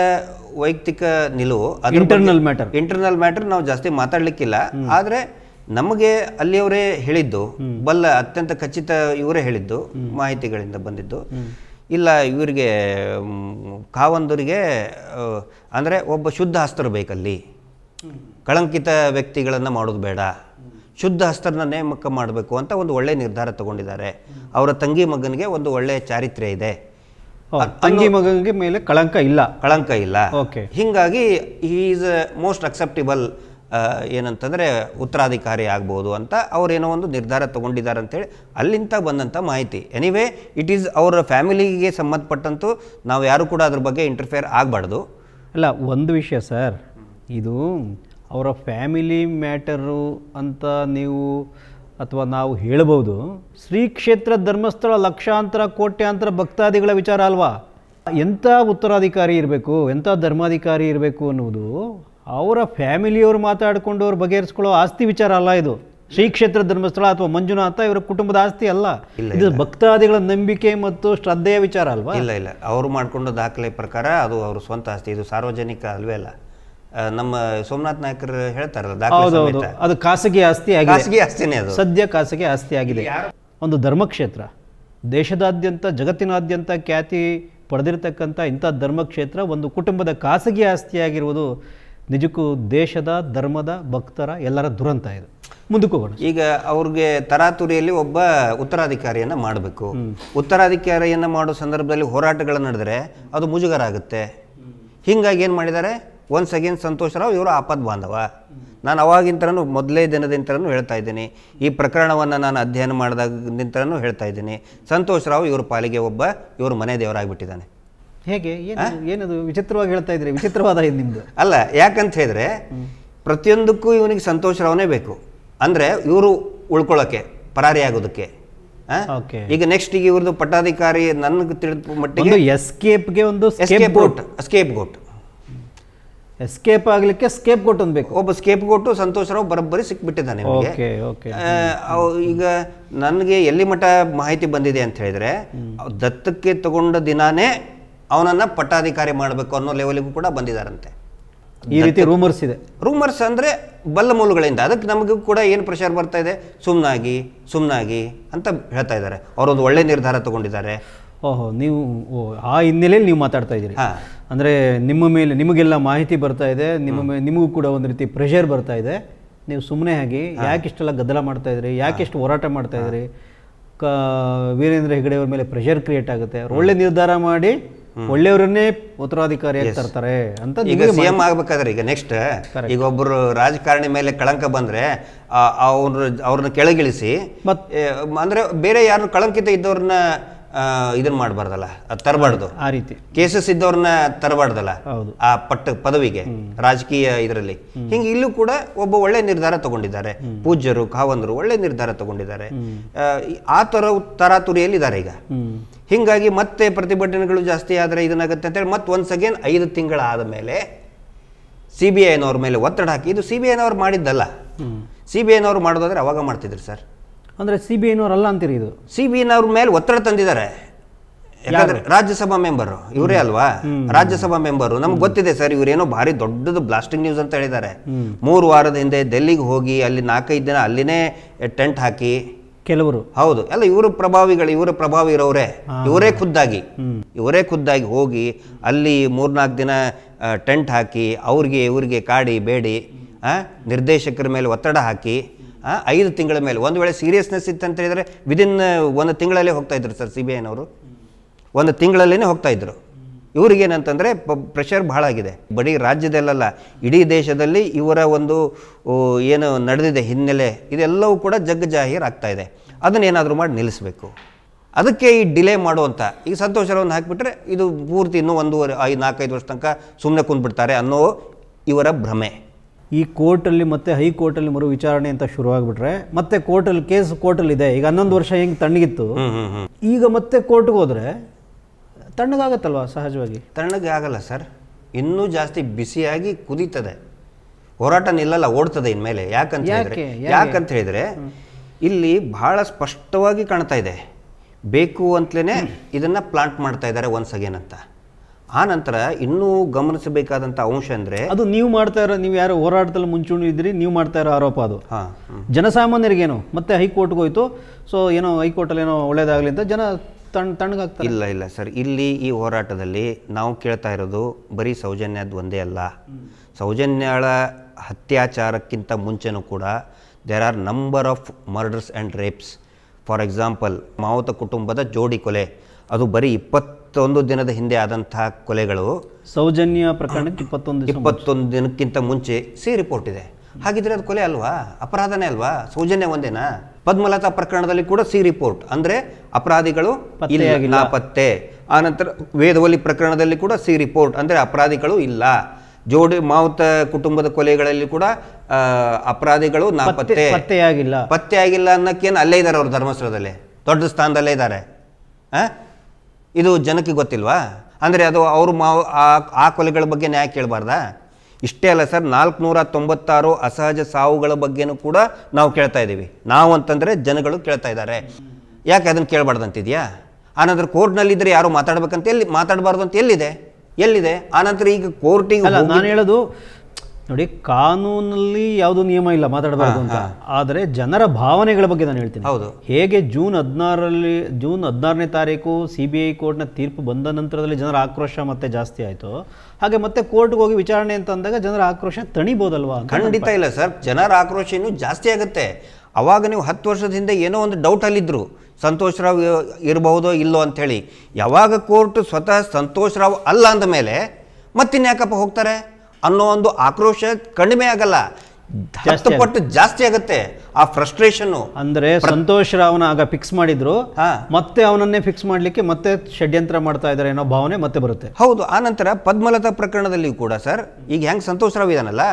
ವೈಯಕ್ತಿಕ ನಿಲುವು ಇಂಟರ್ನಲ್ ಮ್ಯಾಟರ್ ಇಂಟರ್ನಲ್ ಮ್ಯಾಟರ್ ನಾವು ಜಾಸ್ತಿ ಮಾತಾಡ್ಲಿಕ್ಕಿಲ್ಲ. ಆದ್ರೆ ನಮಗೆ ಅಲ್ಲಿಯವರೇ ಹೇಳಿದ್ದು ಬಲ್ಲ ಅತ್ಯಂತ ಖಚಿತ ಇವರೇ ಹೇಳಿದ್ದು ಮಾಹಿತಿಗಳಿಂದ ಬಂದಿದ್ದು. ಇಲ್ಲ ಇವರಿಗೆ ಕಾವಂದರಿಗೆ ಅಂದರೆ ಒಬ್ಬ ಶುದ್ಧ ಹಸ್ತರು ಬೇಕಲ್ಲಿ. ಕಳಂಕಿತ ವ್ಯಕ್ತಿಗಳನ್ನು ಮಾಡೋದು ಬೇಡ. ಶುದ್ಧ ಹಸ್ತರನ್ನ ನೇಮಕ ಮಾಡಬೇಕು ಅಂತ ಒಂದು ಒಳ್ಳೆಯ ನಿರ್ಧಾರ ತಗೊಂಡಿದ್ದಾರೆ. ಅವರ ತಂಗಿ ಮಗನಿಗೆ ಒಂದು ಒಳ್ಳೆಯ ಚಾರಿತ್ರ್ಯ ಇದೆ. ತಂಗಿ ಮಗನಿಗೆ ಮೇಲೆ ಕಳಂಕ ಇಲ್ಲ. ಕಳಂಕ ಇಲ್ಲ. ಓಕೆ. ಹೀಗಾಗಿ ಈಸ್ ಮೋಸ್ಟ್ ಅಕ್ಸೆಪ್ಟಿಬಲ್ ಏನಂತಂದರೆ ಉತ್ತರಾಧಿಕಾರಿ ಆಗ್ಬೋದು ಅಂತ ಅವರೇನೋ ಒಂದು ನಿರ್ಧಾರ ತಗೊಂಡಿದ್ದಾರೆ ಅಂತೇಳಿ ಅಲ್ಲಿಂದ ಬಂದಂಥ ಮಾಹಿತಿ. ಎನಿವೇ ಇಟ್ ಈಸ್ ಅವರ ಫ್ಯಾಮಿಲಿಗೆ ಸಂಬಂಧಪಟ್ಟಂತೂ ನಾವು ಯಾರು ಕೂಡ ಅದ್ರ ಬಗ್ಗೆ ಇಂಟರ್ಫಿಯರ್ ಆಗಬಾರ್ದು. ಅಲ್ಲ, ಒಂದು ವಿಷಯ ಸರ್. ಇದು ಅವರ ಫ್ಯಾಮಿಲಿ ಮ್ಯಾಟರು ಅಂತ ನೀವು ಅಥವಾ ನಾವು ಹೇಳ್ಬೋದು, ಶ್ರೀ ಕ್ಷೇತ್ರ ಧರ್ಮಸ್ಥಳ ಲಕ್ಷಾಂತರ ಕೋಟ್ಯಾಂತರ ಭಕ್ತಾದಿಗಳ ವಿಚಾರ ಅಲ್ವಾ? ಎಂಥ ಉತ್ತರಾಧಿಕಾರಿ ಇರಬೇಕು, ಎಂಥ ಧರ್ಮಾಧಿಕಾರಿ ಇರಬೇಕು ಅನ್ನೋದು ಅವರ ಫ್ಯಾಮಿಲಿಯವರು ಮಾತಾಡಿಕೊಂಡು ಅವ್ರು ಬಗೆಹರಿಸ್ಕೊಳ್ಳೋ ಆಸ್ತಿ ವಿಚಾರ ಅಲ್ಲ ಇದು. ಶ್ರೀ ಕ್ಷೇತ್ರ ಧರ್ಮಸ್ಥಳ ಅಥವಾ ಮಂಜುನಾಥ ಇವರ ಕುಟುಂಬದ ಆಸ್ತಿ ಅಲ್ಲ. ಇದು ಭಕ್ತಾದಿಗಳ ನಂಬಿಕೆ ಮತ್ತು ಶ್ರದ್ಧೆಯ ವಿಚಾರ ಅಲ್ವಾ? ಇಲ್ಲ ಇಲ್ಲ. ಅವರು ಮಾಡಿಕೊಂಡು ದಾಖಲೆ ಪ್ರಕಾರ ಅದು ಅವ್ರ ಸ್ವಂತ ಆಸ್ತಿ. ಇದು ಸಾರ್ವಜನಿಕ ಅಲ್ವೇ ಅಲ್ಲ. ನಮ್ಮ ಸೋಮನಾಥ್ ನಾಯಕರು ಹೇಳ್ತಾರಲ್ಲ ಅದು ಖಾಸಗಿ ಆಸ್ತಿ ಆಗಿದೆ. ಖಾಸಗಿ ಆಸ್ತಿನೇ ಅದು. ಸದ್ಯ ಖಾಸಗಿ ಆಸ್ತಿ ಆಗಿದೆ. ಒಂದು ಧರ್ಮಕ್ಷೇತ್ರ. ದೇಶದಾದ್ಯಂತ ಜಗತ್ತಿನಾದ್ಯಂತ ಖ್ಯಾತಿ ಪಡೆದಿರತಕ್ಕಂಥ ಇಂಥ ಧರ್ಮಕ್ಷೇತ್ರ ಒಂದು ಕುಟುಂಬದ ಖಾಸಗಿ ಆಸ್ತಿಯಾಗಿರುವುದು ನಿಜಕ್ಕೂ ದೇಶದ ಧರ್ಮದ ಭಕ್ತರ ಎಲ್ಲರ ದುರಂತ ಇದು. ಮುಂದಕ್ಕೆ ಹೋಗೋಣ. ಈಗ ಅವ್ರಿಗೆ ತರಾತುರಿಯಲ್ಲಿ ಒಬ್ಬ ಉತ್ತರಾಧಿಕಾರಿಯನ್ನು ಮಾಡಬೇಕು. ಉತ್ತರಾಧಿಕಾರಿಯನ್ನು ಮಾಡೋ ಸಂದರ್ಭದಲ್ಲಿ ಹೋರಾಟಗಳು ನಡೆದರೆ ಅದು ಮುಜುಗರ ಆಗುತ್ತೆ. ಹೀಗಾಗಿ ಏನು ಮಾಡಿದ್ದಾರೆ ಒನ್ಸ್ ಅಗೇನ್ ಸಂತೋಷ ರಾವ್ ಇವರು ಆಪದ್ ಬಾಂಧವ. ನಾನು ಅವಾಗಿಂತರೂ ಮೊದಲೇ ದಿನದಿಂತರೂ ಹೇಳ್ತಾ ಇದ್ದೀನಿ. ಈ ಪ್ರಕರಣವನ್ನು ನಾನು ಅಧ್ಯಯನ ಮಾಡಿದಾಗಿಂತರೂ ಹೇಳ್ತಾ ಇದ್ದೀನಿ. ಸಂತೋಷ್ ರಾವ್ ಇವ್ರ ಪಾಲಿಗೆ ಒಬ್ಬ ಇವರು ಮನೆ ದೇವರಾಗ್ಬಿಟ್ಟಿದ್ದಾನೆ. ಹೇಗೆ? ಏನದು ವಿಚಿತ್ರವಾಗಿ ಹೇಳ್ತಾ ಇದ್ರಿ ವಿಚಿತ್ರವಾದ ಇದು ನಿಮ್ದು? ಅಲ್ಲ ಯಾಕಂತ ಹೇಳಿದ್ರೆ ಪ್ರತಿಯೊಂದಕ್ಕೂ ಇವನಿಗೆ ಸಂತೋಷ ರಾವ್ನೇ ಬೇಕು. ಅಂದ್ರೆ ಇವರು ಉಳ್ಕೊಳ್ಳೋಕೆ ಪರಾರಿ ಆಗೋದಕ್ಕೆ. ಈಗ ನೆಕ್ಸ್ಟ್ ಈಗ ಇವ್ರದ್ದು ಪಟ್ಟಾಧಿಕಾರಿ ನನಗೆ ತಿಳಿದ ಮಟ್ಟಿಗೆ ಎಸ್ಕೇಪ್ಗೆ ಒಂದು escape goat scapegoat escape ಆಗಲಿಕ್ಕೆ ಸ್ಕೇಪ್ ಗೋಟ್ ಒಂದು ಬೇಕು. ಒಬ್ಬ ಸ್ಕೇಪ್ ಗೋಟು ಸಂತೋಷ ರಾವ್ ಬರೋಬ್ಬರಿ ಸಿಕ್ಬಿಟ್ಟಿದ್ದಾನೆ ಈಗ ನನಗೆ ಎಲ್ಲಿ ಮಠ ಮಾಹಿತಿ ಬಂದಿದೆ ಅಂತ ಹೇಳಿದ್ರೆ ದತ್ತಕ್ಕೆ ತಗೊಂಡ ದಿನಾನೇ ಅವನನ್ನ ಪಟ್ಟಾಧಿಕಾರಿ ಮಾಡಬೇಕು ಅನ್ನೋ ಲೆವೆಲ್ಗೂ ಕೂಡ ಬಂದಿದ್ದಾರಂತೆ ಈ ರೀತಿ ರೂಮರ್ಸ್ ಇದೆ. ರೂಮರ್ಸ್ ಅಂದರೆ ಬಲ್ಲ ಮೂಲಗಳಿಂದ ಅದಕ್ಕೆ ನಮಗೂ ಕೂಡ ಏನು ಪ್ರೆಷರ್ ಬರ್ತಾ ಇದೆ? ಸುಮ್ಮನಾಗಿ ಸುಮ್ಮನಾಗಿ ಅಂತ ಹೇಳ್ತಾ ಇದ್ದಾರೆ. ಅವರೊಂದು ಒಳ್ಳೆ ನಿರ್ಧಾರ ತಗೊಂಡಿದ್ದಾರೆ. ಓಹೋ ನೀವು ಆ ಹಿನ್ನೆಲೆಯಲ್ಲಿ ನೀವು ಮಾತಾಡ್ತಾ ಇದ್ದೀರಿ. ಅಂದ್ರೆ ನಿಮ್ಮ ಮೇಲೆ ನಿಮಗೆಲ್ಲ ಮಾಹಿತಿ ಬರ್ತಾ ಇದೆ ನಿಮ್ಮ ಮೇಲೆ ನಿಮಗೂ ಕೂಡ ಒಂದು ರೀತಿ ಪ್ರೆಷರ್ ಬರ್ತಾ ಇದೆ. ನೀವು ಸುಮ್ಮನೆ ಆಗಿ ಯಾಕೆ ಇಷ್ಟೆಲ್ಲ ಗದ್ದಲ ಮಾಡ್ತಾ ಇದ್ರಿ? ಯಾಕೆ ಇಷ್ಟು ಹೋರಾಟ ಮಾಡ್ತಾ ಇದ್ರಿ? ಕ ವೀರೇಂದ್ರ ಹೆಗಡೆ ಅವ್ರ ಮೇಲೆ ಪ್ರೆಷರ್ ಕ್ರಿಯೇಟ್ ಆಗುತ್ತೆ. ಅವ್ರು ಒಳ್ಳೆ ನಿರ್ಧಾರ ಮಾಡಿ ಒಳ್ಳೆಯವರನ್ನೇ ಉತ್ತರಾಧಿಕಾರಿ ತರ್ತಾರೆ ಅಂತ ಈಗ ಸಿಎಂ ಆಗ್ಬೇಕಾದ್ರೆ ಈಗ ನೆಕ್ಸ್ಟ್ ಈಗ ಒಬ್ಬರು ರಾಜಕಾರಣಿ ಮೇಲೆ ಕಳಂಕ ಬಂದ್ರೆ ಅವ್ರ ಅವ್ರನ್ನ ಕೆಳಗಿಳಿಸಿ ಅಂದ್ರೆ ಬೇರೆ ಯಾರು ಕಳಂಕಿತ ಇದ್ದವ್ರನ್ನ ಇದನ್ನ ಮಾಡಬಾರ್ದಲ್ಲ ತರಬಾರ್ದು. ಆ ರೀತಿ. ಕೇಸಸ್ ಇದ್ದವ್ರನ್ನ ತರಬಾರ್ದಲ್ಲ ಆ ಪಟ್ಟ ಪದವಿಗೆ ರಾಜಕೀಯ ಇದರಲ್ಲಿ. ಹಿಂಗೆ ಇಲ್ಲೂ ಕೂಡ ಒಬ್ಬ ಒಳ್ಳೆ ನಿರ್ಧಾರ ತಗೊಂಡಿದ್ದಾರೆ. ಪೂಜ್ಯರು ಕಾವಂದರು ಒಳ್ಳೆ ನಿರ್ಧಾರ ತಗೊಂಡಿದ್ದಾರೆ. ಆ, ತರ ತರಾತುರಿಯಲ್ಲಿ ಇದ್ದಾರೆ ಈಗ. ಹಿಂಗಾಗಿ ಮತ್ತೆ ಪ್ರತಿಭಟನೆಗಳು ಜಾಸ್ತಿ ಆದರೆ ಇದನ್ನಾಗುತ್ತೆ ಅಂತೇಳಿ ಮತ್ತೆ ಒನ್ಸ್ ಅಗೇನ್ ಐದು ತಿಂಗಳಾದ ಮೇಲೆ ಸಿ ಬಿ ಐನವ್ರ ಮೇಲೆ ಒತ್ತಡ ಹಾಕಿ ಇದು ಸಿ ಬಿ ಐನವ್ರು ಮಾಡಿದ್ದಲ್ಲ. ಸಿ ಬಿ ಐನವ್ರು ಮಾಡೋದಾದ್ರೆ ಅವಾಗ ಮಾಡ್ತಿದ್ರು ಸರ್. ಅಂದರೆ ಸಿ ಬಿ ಐನವ್ರಲ್ಲ ಅಂತೀರಿ ಇದು? ಸಿ ಬಿ ಐನವ್ರ ಮೇಲೆ ಒತ್ತಡ ತಂದಿದ್ದಾರೆ. ಯಾಕಂದ್ರೆ ರಾಜ್ಯಸಭಾ ಮೆಂಬರ್. ಇವರೇ ಅಲ್ವಾ? ರಾಜ್ಯಸಭಾ ಮೆಂಬರ್. ನಮ್ಗೆ ಗೊತ್ತಿದೆ ಸರ್ ಇವರೇನೋ ಭಾರಿ ದೊಡ್ಡದು ಬ್ಲಾಸ್ಟಿಂಗ್ ನ್ಯೂಸ್ ಅಂತ ಹೇಳಿದ್ದಾರೆ. ಮೂರು ವಾರದ ಹಿಂದೆ ಡೆಲ್ಲಿಗೆ ಹೋಗಿ ಅಲ್ಲಿ ನಾಲ್ಕೈದು ದಿನ ಅಲ್ಲಿನೇ ಟೆಂಟ್ ಹಾಕಿ. ಕೆಲವರು. ಹೌದು. ಅಲ್ಲ ಇವರು ಪ್ರಭಾವಿಗಳು ಇವರ ಪ್ರಭಾವಿ ಇರೋರೇ. ಇವರೇ ಖುದ್ದಾಗಿ. ಇವರೇ ಖುದ್ದಾಗಿ ಹೋಗಿ ಅಲ್ಲಿ ಮೂರ್ನಾಲ್ಕು ದಿನ ಟೆಂಟ್ ಹಾಕಿ ಅವ್ರಿಗೆ ಇವ್ರಿಗೆ ಕಾಡಿ ಬೇಡಿ ಆ, ನಿರ್ದೇಶಕರ ಮೇಲೆ ಒತ್ತಡ ಹಾಕಿ ಐದು ತಿಂಗಳ ಮೇಲೆ. ಒಂದು ವೇಳೆ ಸೀರಿಯಸ್ನೆಸ್ ಇತ್ತು ಅಂತ ಹೇಳಿದರೆ ವಿದಿನ್ ಒಂದು ತಿಂಗಳಲ್ಲೇ ಹೋಗ್ತಾ ಇದ್ರು ಸರ್ ಸಿ ಬಿ ಐನವರು ಒಂದು ತಿಂಗಳಲ್ಲೇ ಹೋಗ್ತಾ ಇದ್ರು. ಇವ್ರಿಗೇನಂತಂದರೆ ಪ್ರೆಷರ್ ಭಾಳ ಆಗಿದೆ. ಬರೀ ರಾಜ್ಯದಲ್ಲಲ್ಲ, ಇಡೀ ದೇಶದಲ್ಲಿ ಇವರ ಒಂದು ಏನು ನಡೆದಿದೆ ಹಿನ್ನೆಲೆ, ಇದೆಲ್ಲವೂ ಕೂಡ ಜಗ್ಗಜಾಹೀರ್ ಆಗ್ತಾ ಇದೆ. ಅದನ್ನೇನಾದರೂ ಮಾಡಿ ನಿಲ್ಲಿಸಬೇಕು. ಅದಕ್ಕೆ ಈ ಡಿಲೇ ಮಾಡುವಂಥ ಈಗ ಸಂತೋಷರವನ್ನು ಹಾಕಿಬಿಟ್ರೆ ಇದು ಪೂರ್ತಿ ಇನ್ನೂ ಒಂದೂವರೆ ಐದು ನಾಲ್ಕೈದು ವರ್ಷ ತನಕ ಸುಮ್ಮನೆ ಕುಂದ್ಬಿಡ್ತಾರೆ ಅನ್ನೋ ಇವರ ಭ್ರಮೆ. ಈ ಕೋರ್ಟಲ್ಲಿ ಮತ್ತೆ ಹೈಕೋರ್ಟಲ್ಲಿ ಮರು ವಿಚಾರಣೆ ಅಂತ ಶುರುವಾಗ್ಬಿಟ್ರೆ ಮತ್ತೆ ಕೋರ್ಟಲ್ಲಿ ಕೇಸ್ ಕೋರ್ಟಲ್ಲಿ ಇದೆ ಈಗ ಹನ್ನೊಂದು ವರ್ಷ ಹೆಂಗೆ ತಣ್ಣಗಿತ್ತು? ಈಗ ಮತ್ತೆ ಕೋರ್ಟ್ಗೆ ಹೋದ್ರೆ ತಣ್ಣಗಾಗತ್ತಲ್ವಾ ಸಹಜವಾಗಿ? ತಣ್ಣಗೆ ಆಗಲ್ಲ ಸರ್. ಇನ್ನೂ ಜಾಸ್ತಿ ಬಿಸಿಯಾಗಿ ಕುದೀತದೆ. ಹೋರಾಟ ನಿಲ್ಲಲ್ಲ ಓಡ್ತದೆ ಇನ್ಮೇಲೆ. ಯಾಕಂತ ಹೇಳಿದ್ರೆ? ಯಾಕಂತ ಹೇಳಿದ್ರೆ ಇಲ್ಲಿ ಬಹಳ ಸ್ಪಷ್ಟವಾಗಿ ಕಾಣ್ತಾ ಇದೆ. ಬೇಕು ಅಂತಲೇ ಇದನ್ನ ಪ್ಲಾಂಟ್ ಮಾಡ್ತಾ ಇದ್ದಾರೆ ಒನ್ಸ್ ಅಗೇನ್ ಅಂತ. ಆ ನಂತರ ಇನ್ನೂ ಗಮನಿಸಬೇಕಾದಂಥ ಅಂಶ ಅಂದರೆ ಅದು ನೀವು ಮಾಡ್ತಾ ಇರೋ ನೀವು ಯಾರು ಹೋರಾಟದಲ್ಲಿ ಮುಂಚೂಣಿ ಇದ್ರಿ ನೀವು ಮಾಡ್ತಾ ಇರೋ ಆರೋಪ ಅದು. ಹಾಂ ಜನಸಾಮಾನ್ಯರಿಗೇನು? ಮತ್ತೆ ಹೈಕೋರ್ಟ್ಗೆ ಹೋಯ್ತು ಸೊ ಏನೋ ಹೈಕೋರ್ಟಲ್ಲಿ ಏನೋ ಒಳ್ಳೇದಾಗಲಿ ಅಂತ ಜನ ತಣ್ಣ ತಣ್ಣಗಾಗ್ತಾರೆ. ಇಲ್ಲ ಇಲ್ಲ ಸರ್. ಇಲ್ಲಿ ಈ ಹೋರಾಟದಲ್ಲಿ ನಾವು ಕೇಳ್ತಾ ಇರೋದು ಬರೀ ಸೌಜನ್ಯದ ಒಂದೇ ಅಲ್ಲ. ಸೌಜನ್ಯಳ ಅತ್ಯಾಚಾರಕ್ಕಿಂತ ಮುಂಚೆನೂ ಕೂಡ there are number of murders and rapes for example ಮಾವುತ ಕುಟುಂಬದ ಜೋಡಿ ಕೊಲೆ. ಅದು ಬರೀ ಇಪ್ಪತ್ತೊಂದು ದಿನದ ಹಿಂದೆ ಆದಂತಹ ಕೊಲೆಗಳು ಸೌಜನ್ಯ ಪ್ರಕರಣಕ್ಕೆ ಇಪ್ಪತ್ತೊಂದು ಇಪ್ಪತ್ತೊಂದು ದಿನಕ್ಕಿಂತ ಮುಂಚೆ ಸಿ ರಿಪೋರ್ಟ್ ಇದೆ. ಹಾಗಿದ್ರೆ ಅದು ಕೊಲೆ ಅಲ್ವಾ? ಅಪರಾಧನೇ ಅಲ್ವಾ? ಸೌಜನ್ಯ ಒಂದೇನಾ? ಪದ್ಮಲತಾ ಪ್ರಕರಣದಲ್ಲಿ ಕೂಡ ಸಿ ರಿಪೋರ್ಟ್. ಅಂದ್ರೆ ಅಪರಾಧಿಗಳು ಇಲ್ಲ ಪತ್ತೆಯಾಗಿಲ್ಲ. ನಾಪತ್ತೆ ಆನಂತರ ವೇದವಲ್ಲಿ ಪ್ರಕರಣದಲ್ಲಿ ಕೂಡ ಸಿ ರಿಪೋರ್ಟ್. ಅಂದ್ರೆ ಅಪರಾಧಿಗಳು ಇಲ್ಲ. ಜೋಡಿ ಮಾವುತ ಕುಟುಂಬದ ಕೊಲೆಗಳಲ್ಲಿ ಕೂಡ ಅಪರಾಧಿಗಳು ನಾಪತ್ತೆ ಪತ್ತೆಯಾಗಿಲ್ಲ ಪತ್ತೆ. ಆಗಿಲ್ಲ ಅನ್ನೋಕ್ಕೇನು ಅಲ್ಲೇ ಇದ್ದಾರೆ ಅವರು ಧರ್ಮಸ್ಥಳದಲ್ಲಿ? ದೊಡ್ಡ ಸ್ಥಾನದಲ್ಲೇ ಇದ್ದಾರೆ. ಆ? ಇದು ಜನಕ್ಕೆ ಗೊತ್ತಿಲ್ವಾ? ಅಂದರೆ ಅದು ಅವರು ಮಾವು ಆ- ಆ ಕೊಲೆಗಳ ಬಗ್ಗೆ ನ್ಯಾಯ ಕೇಳಬಾರ್ದಾ? ಇಷ್ಟೇ ಅಲ್ಲ ಸರ್ ನಾಲ್ಕುನೂರ ತೊಂಬತ್ತಾರು ಅಸಹಜ ಸಾವುಗಳ ಬಗ್ಗೆನೂ ಕೂಡ ನಾವು ಕೇಳ್ತಾ ಇದ್ದೀವಿ. ನಾವು ಅಂತಂದರೆ ಜನಗಳು ಕೇಳ್ತಾ ಇದ್ದಾರೆ. ಯಾಕೆ ಅದನ್ನು ಕೇಳಬಾರ್ದಂತಿದೆಯಾ? ಆನಂತರ ಕೋರ್ಟ್ನಲ್ಲಿದ್ದರೆ ಯಾರು ಮಾತಾಡ್ಬೇಕಂತ ಎಲ್ಲಿ ಮಾತಾಡಬಾರ್ದು ಅಂತ ಎಲ್ಲಿದೆ? ಎಲ್ಲಿದೆ? ಆನಂತರ ಈಗ ಕೋರ್ಟಿಗೆ ನಾನು ಹೇಳೋದು ನೋಡಿ ಕಾನೂನಲ್ಲಿ ಯಾವುದು ನಿಯಮ ಇಲ್ಲ ಮಾತಾಡಬಾರ್ದು ಅಂತ. ಆದರೆ ಜನರ ಭಾವನೆಗಳ ಬಗ್ಗೆ ನಾನು ಹೇಳ್ತೀನಿ. ಹೌದು. ಹೇಗೆ ಜೂನ್ ಹದಿನಾರರಲ್ಲಿ ಜೂನ್ ಹದಿನಾರನೇ ತಾರೀಕು ಸಿ ಬಿ ಐ ಕೋರ್ಟ್ನ ತೀರ್ಪು ಬಂದ ನಂತರದಲ್ಲಿ ಜನರ ಆಕ್ರೋಶ ಮತ್ತೆ ಜಾಸ್ತಿ ಆಯಿತು. ಹಾಗೆ ಮತ್ತೆ ಕೋರ್ಟ್ಗೆ ಹೋಗಿ ವಿಚಾರಣೆ ಅಂತ ಅಂದಾಗ ಜನರ ಆಕ್ರೋಶ ತಣಿಬೋದಲ್ವಾ ಖಂಡಿತ ಇಲ್ಲ ಸರ್. ಜನರ ಆಕ್ರೋಶ ಇನ್ನೂ ಜಾಸ್ತಿ ಆಗುತ್ತೆ. ಅವಾಗ ನೀವು ಹತ್ತು ವರ್ಷದ ಹಿಂದೆ ಏನೋ ಒಂದು ಡೌಟಲ್ಲಿದ್ದರು ಸಂತೋಷ್ ರಾವ್ ಇರಬಹುದೋ ಇಲ್ಲೋ ಅಂಥೇಳಿ ಯಾವಾಗ ಕೋರ್ಟ್ ಸ್ವತಃ ಸಂತೋಷ್ ರಾವ್ ಅಲ್ಲ ಅಂದ ಮೇಲೆ ಮತ್ತಿನ್ಯಾಕಪ್ಪ ಹೋಗ್ತಾರೆ? ಅನ್ನೋ ಒಂದು ಆಕ್ರೋಶ ಕಡಿಮೆ ಆಗಲ್ಲ. ಹತ್ತು ಪಟ್ಟು ಜಾಸ್ತಿ ಆಗುತ್ತೆ ಆ ಫ್ರಸ್ಟ್ರೇಷನ್ ಅಂದ್ರೆ ಸಂತೋಷ್ ರಾವ್ನ ಆಗ ಫಿಕ್ಸ್ ಮಾಡಿದ್ರು. ಮತ್ತೆ ಅವನನ್ನೇ ಫಿಕ್ಸ್ ಮಾಡ್ಲಿಕ್ಕೆ ಮತ್ತೆ ಷಡ್ಯಂತ್ರ ಮಾಡ್ತಾ ಇದ್ದಾರೆ ಅನ್ನೋ ಭಾವನೆ ಮತ್ತೆ ಬರುತ್ತೆ. ಹೌದು ಆ ನಂತರ ಪದ್ಮಲತಾ ಪ್ರಕರಣದಲ್ಲಿ ಕೂಡ ಸರ್ ಈಗ ಹೆಂಗ್ ಸಂತೋಷ್ ರಾವ್ ಇದಾನಲ್ಲ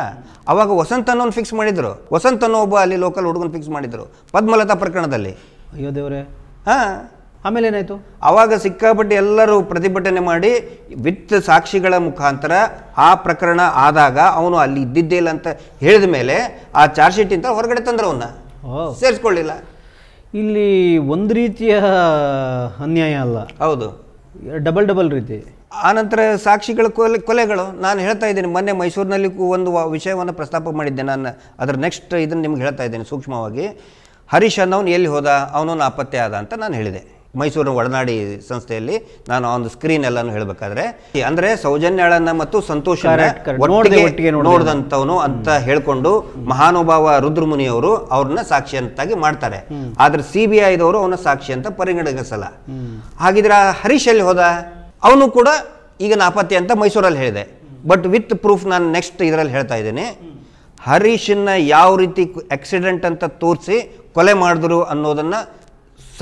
ಅವಾಗ ವಸಂತ ಅನ್ನೋನ್ ಫಿಕ್ಸ್ ಮಾಡಿದ್ರು. ವಸಂತ ಅನ್ನೋ ಒಬ್ಬ ಅಲ್ಲಿ ಲೋಕಲ್ ಹುಡುಗನ್ ಫಿಕ್ಸ್ ಮಾಡಿದ್ರು ಪದ್ಮಲತಾ ಪ್ರಕರಣದಲ್ಲಿ. ಅಯ್ಯೋ ದೇವ್ರೆ. ಹಾಂ. ಆಮೇಲೆ ಏನಾಯ್ತು? ಆವಾಗ ಸಿಕ್ಕಾಪಟ್ಟೆ ಎಲ್ಲರೂ ಪ್ರತಿಭಟನೆ ಮಾಡಿ ವಿತ್ ಸಾಕ್ಷಿಗಳ ಮುಖಾಂತರ ಆ ಪ್ರಕರಣ ಆದಾಗ ಅವನು ಅಲ್ಲಿ ಇದ್ದಿದ್ದೇ ಇಲ್ಲ ಅಂತ ಹೇಳಿದ ಮೇಲೆ ಆ ಚಾರ್ಜ್ ಶೀಟ್ ಇಂತ ಹೊರಗಡೆ ತಂದ್ರು ಅವನ್ನ ಸೇರಿಸ್ಕೊಳ್ಳಿಲ್ಲ. ಇಲ್ಲಿ ಒಂದು ರೀತಿಯ ಅನ್ಯಾಯ ಅಲ್ಲ. ಹೌದು. ಡಬಲ್ ಡಬಲ್ ರೀತಿ. ಆನಂತರ ಸಾಕ್ಷಿಗಳ ಕೊಲೆ ಕೊಲೆಗಳು. ನಾನು ಹೇಳ್ತಾ ಇದ್ದೀನಿ ಮೊನ್ನೆ ಮೈಸೂರಿನಲ್ಲಿ ಒಂದು ವಿಷಯವನ್ನು ಪ್ರಸ್ತಾಪ ಮಾಡಿದ್ದೆ ನಾನು. ಅದರ ನೆಕ್ಸ್ಟ್ ಇದನ್ನು ನಿಮ್ಗೆ ಹೇಳ್ತಾ ಇದ್ದೀನಿ ಸೂಕ್ಷ್ಮವಾಗಿ. ಹರೀಶ್ ಅನ್ನೋನು ಎಲ್ಲಿ ಹೋದ? ಅವನು ನಾಪತ್ತೆ ಆದ ಅಂತ ನಾನು ಹೇಳಿದೆ. ಮೈಸೂರಿನ ಒಡನಾಡಿ ಸಂಸ್ಥೆಯಲ್ಲಿ ನಾನು ಒಂದು ಸ್ಕ್ರೀನ್ ಎಲ್ಲಾನು ಹೇಳಬೇಕಾದ್ರೆ ಅಂದ್ರೆ ಸೌಜನ್ಯಾಳನ್ನ ಮತ್ತು ಸಂತೋಷ Correct, correct. ಒಟ್ಟಿಗೆ ನೋಡ್ದೆ. ನೋಡಿದಂಥವನು ಅಂತ ಹೇಳ್ಕೊಂಡು ಮಹಾನುಭಾವ ರುದ್ರಮುನಿ ಅವರು ಅವ್ರನ್ನ ಸಾಕ್ಷಿ ಅಂತಾಗಿ ಮಾಡ್ತಾರೆ. ಆದ್ರೆ ಸಿ ಬಿ ಐದವರು ಅವನ ಸಾಕ್ಷಿ ಅಂತ ಪರಿಗಣಿಸಲ್ಲ. ಹಾಗಿದ್ರೆ ಹರೀಶ್ ಅಲ್ಲಿ ಹೋದ? ಅವನು ಕೂಡ ಈಗ ನಾಪತ್ತೆ ಅಂತ ಮೈಸೂರಲ್ಲಿ ಹೇಳಿದೆ. ಬಟ್ ವಿತ್ ಪ್ರೂಫ್ ನಾನು ನೆಕ್ಸ್ಟ್ ಇದರಲ್ಲಿ ಹೇಳ್ತಾ ಇದ್ದೀನಿ. ಹರೀಶನ್ನ ಯಾವ ರೀತಿ ಆಕ್ಸಿಡೆಂಟ್ ಅಂತ ತೋರಿಸಿ ಕೊಲೆ ಮಾಡಿದ್ರು ಅನ್ನೋದನ್ನ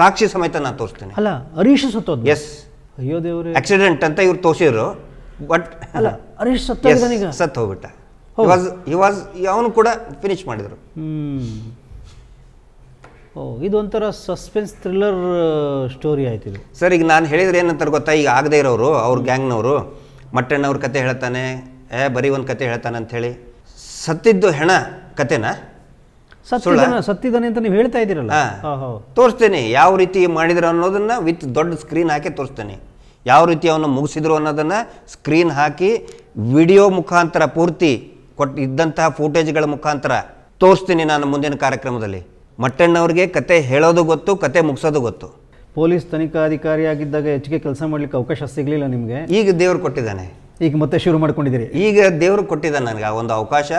ಸಾಕ್ಷಿ ಸಮೇತ ನಾನು ತೋರಿಸ್ತೇನೆ. ಅಲ್ಲ ಹರೀಶ್ ಸತ್ತೋದ್ ಎಸ್ ಅಯ್ಯೋ ದೇವ್ರೆ. ಆಕ್ಸಿಡೆಂಟ್ ಅಂತ ಇವ್ರು ತೋರಿಸಿದ್ರು ಬಟ್ ಅಲ್ಲ ಹರೀಶ್ ಸತ್ತ ಸತ್ ಹೋಗ್ಬಿಟ್ಟ. ವಾಸ್ ಹಿ ವಾಸ್ ಅವನು ಕೂಡ ಫಿನಿಶ್ ಮಾಡಿದ್ರು. ಹ್ಞೂ ಓ ಇದೊಂಥರ ಸಸ್ಪೆನ್ಸ್ ಥ್ರಿಲ್ಲರ್ ಸ್ಟೋರಿ ಆಯ್ತು ಇದು. ಸರ್ ಈಗ ನಾನು ಹೇಳಿದ್ರೆ ಏನಂತಾರೆ ಗೊತ್ತಾ? ಈಗ ಆಗದೆ ಇರೋರು ಅವ್ರ ಗ್ಯಾಂಗ್ನವರು ಮಟ್ಟಣ್ಣವ್ರ ಕತೆ ಹೇಳ್ತಾನೆ ಏ ಬರೀ ಒಂದು ಕತೆ ಹೇಳ್ತಾನೆ ಅಂತ ಹೇಳಿ ಸತ್ತಿದ್ದು ಹೆಣ ಕತೆನಾ? ಸತ್ತಿದ್ದಾನೆ ಅಂತ ನೀವು ಹೇಳ್ತಾ ಇದ್ದೀರಲ್ಲ. ತೋರಿಸ್ತೇನೆ ಯಾವ ರೀತಿ ಮಾಡಿದ್ರು ಅನ್ನೋದನ್ನ ವಿತ್ ದೊಡ್ಡ ಸ್ಕ್ರೀನ್ ಹಾಕಿ ತೋರಿಸ್ತೇನೆ. ಯಾವ ರೀತಿ ಅವನು ಮುಗಿಸಿದ್ರು ಅನ್ನೋದನ್ನ ಸ್ಕ್ರೀನ್ ಹಾಕಿ ವಿಡಿಯೋ ಮುಖಾಂತರ ಪೂರ್ತಿ ಕೊಟ್ಟು ಇದ್ದಂತಹ ಫೋಟೇಜ್ಗಳ ಮುಖಾಂತರ ತೋರಿಸ್ತೀನಿ ನಾನು ಮುಂದಿನ ಕಾರ್ಯಕ್ರಮದಲ್ಲಿ. ಮಟ್ಟಣ್ಣವ್ರಿಗೆ ಕತೆ ಹೇಳೋದು ಗೊತ್ತು ಕತೆ ಮುಗಿಸೋದು ಗೊತ್ತು. ಪೊಲೀಸ್ ತನಿಖಾಧಿಕಾರಿಯಾಗಿದ್ದಾಗ ಹೆಚ್ಚಿಗೆ ಕೆಲಸ ಮಾಡ್ಲಿಕ್ಕೆ ಅವಕಾಶ ಸಿಗಲಿಲ್ಲ ನಿಮಗೆ? ಈಗ ದೇವರು ಕೊಟ್ಟಿದ್ದಾನೆ. ಈಗ ಮತ್ತೆ ಶುರು ಮಾಡ್ಕೊಂಡಿದ್ದೀರಿ. ಈಗ ದೇವರು ಕೊಟ್ಟಿದ್ದ ನನಗೆ ಆ ಒಂದು ಅವಕಾಶ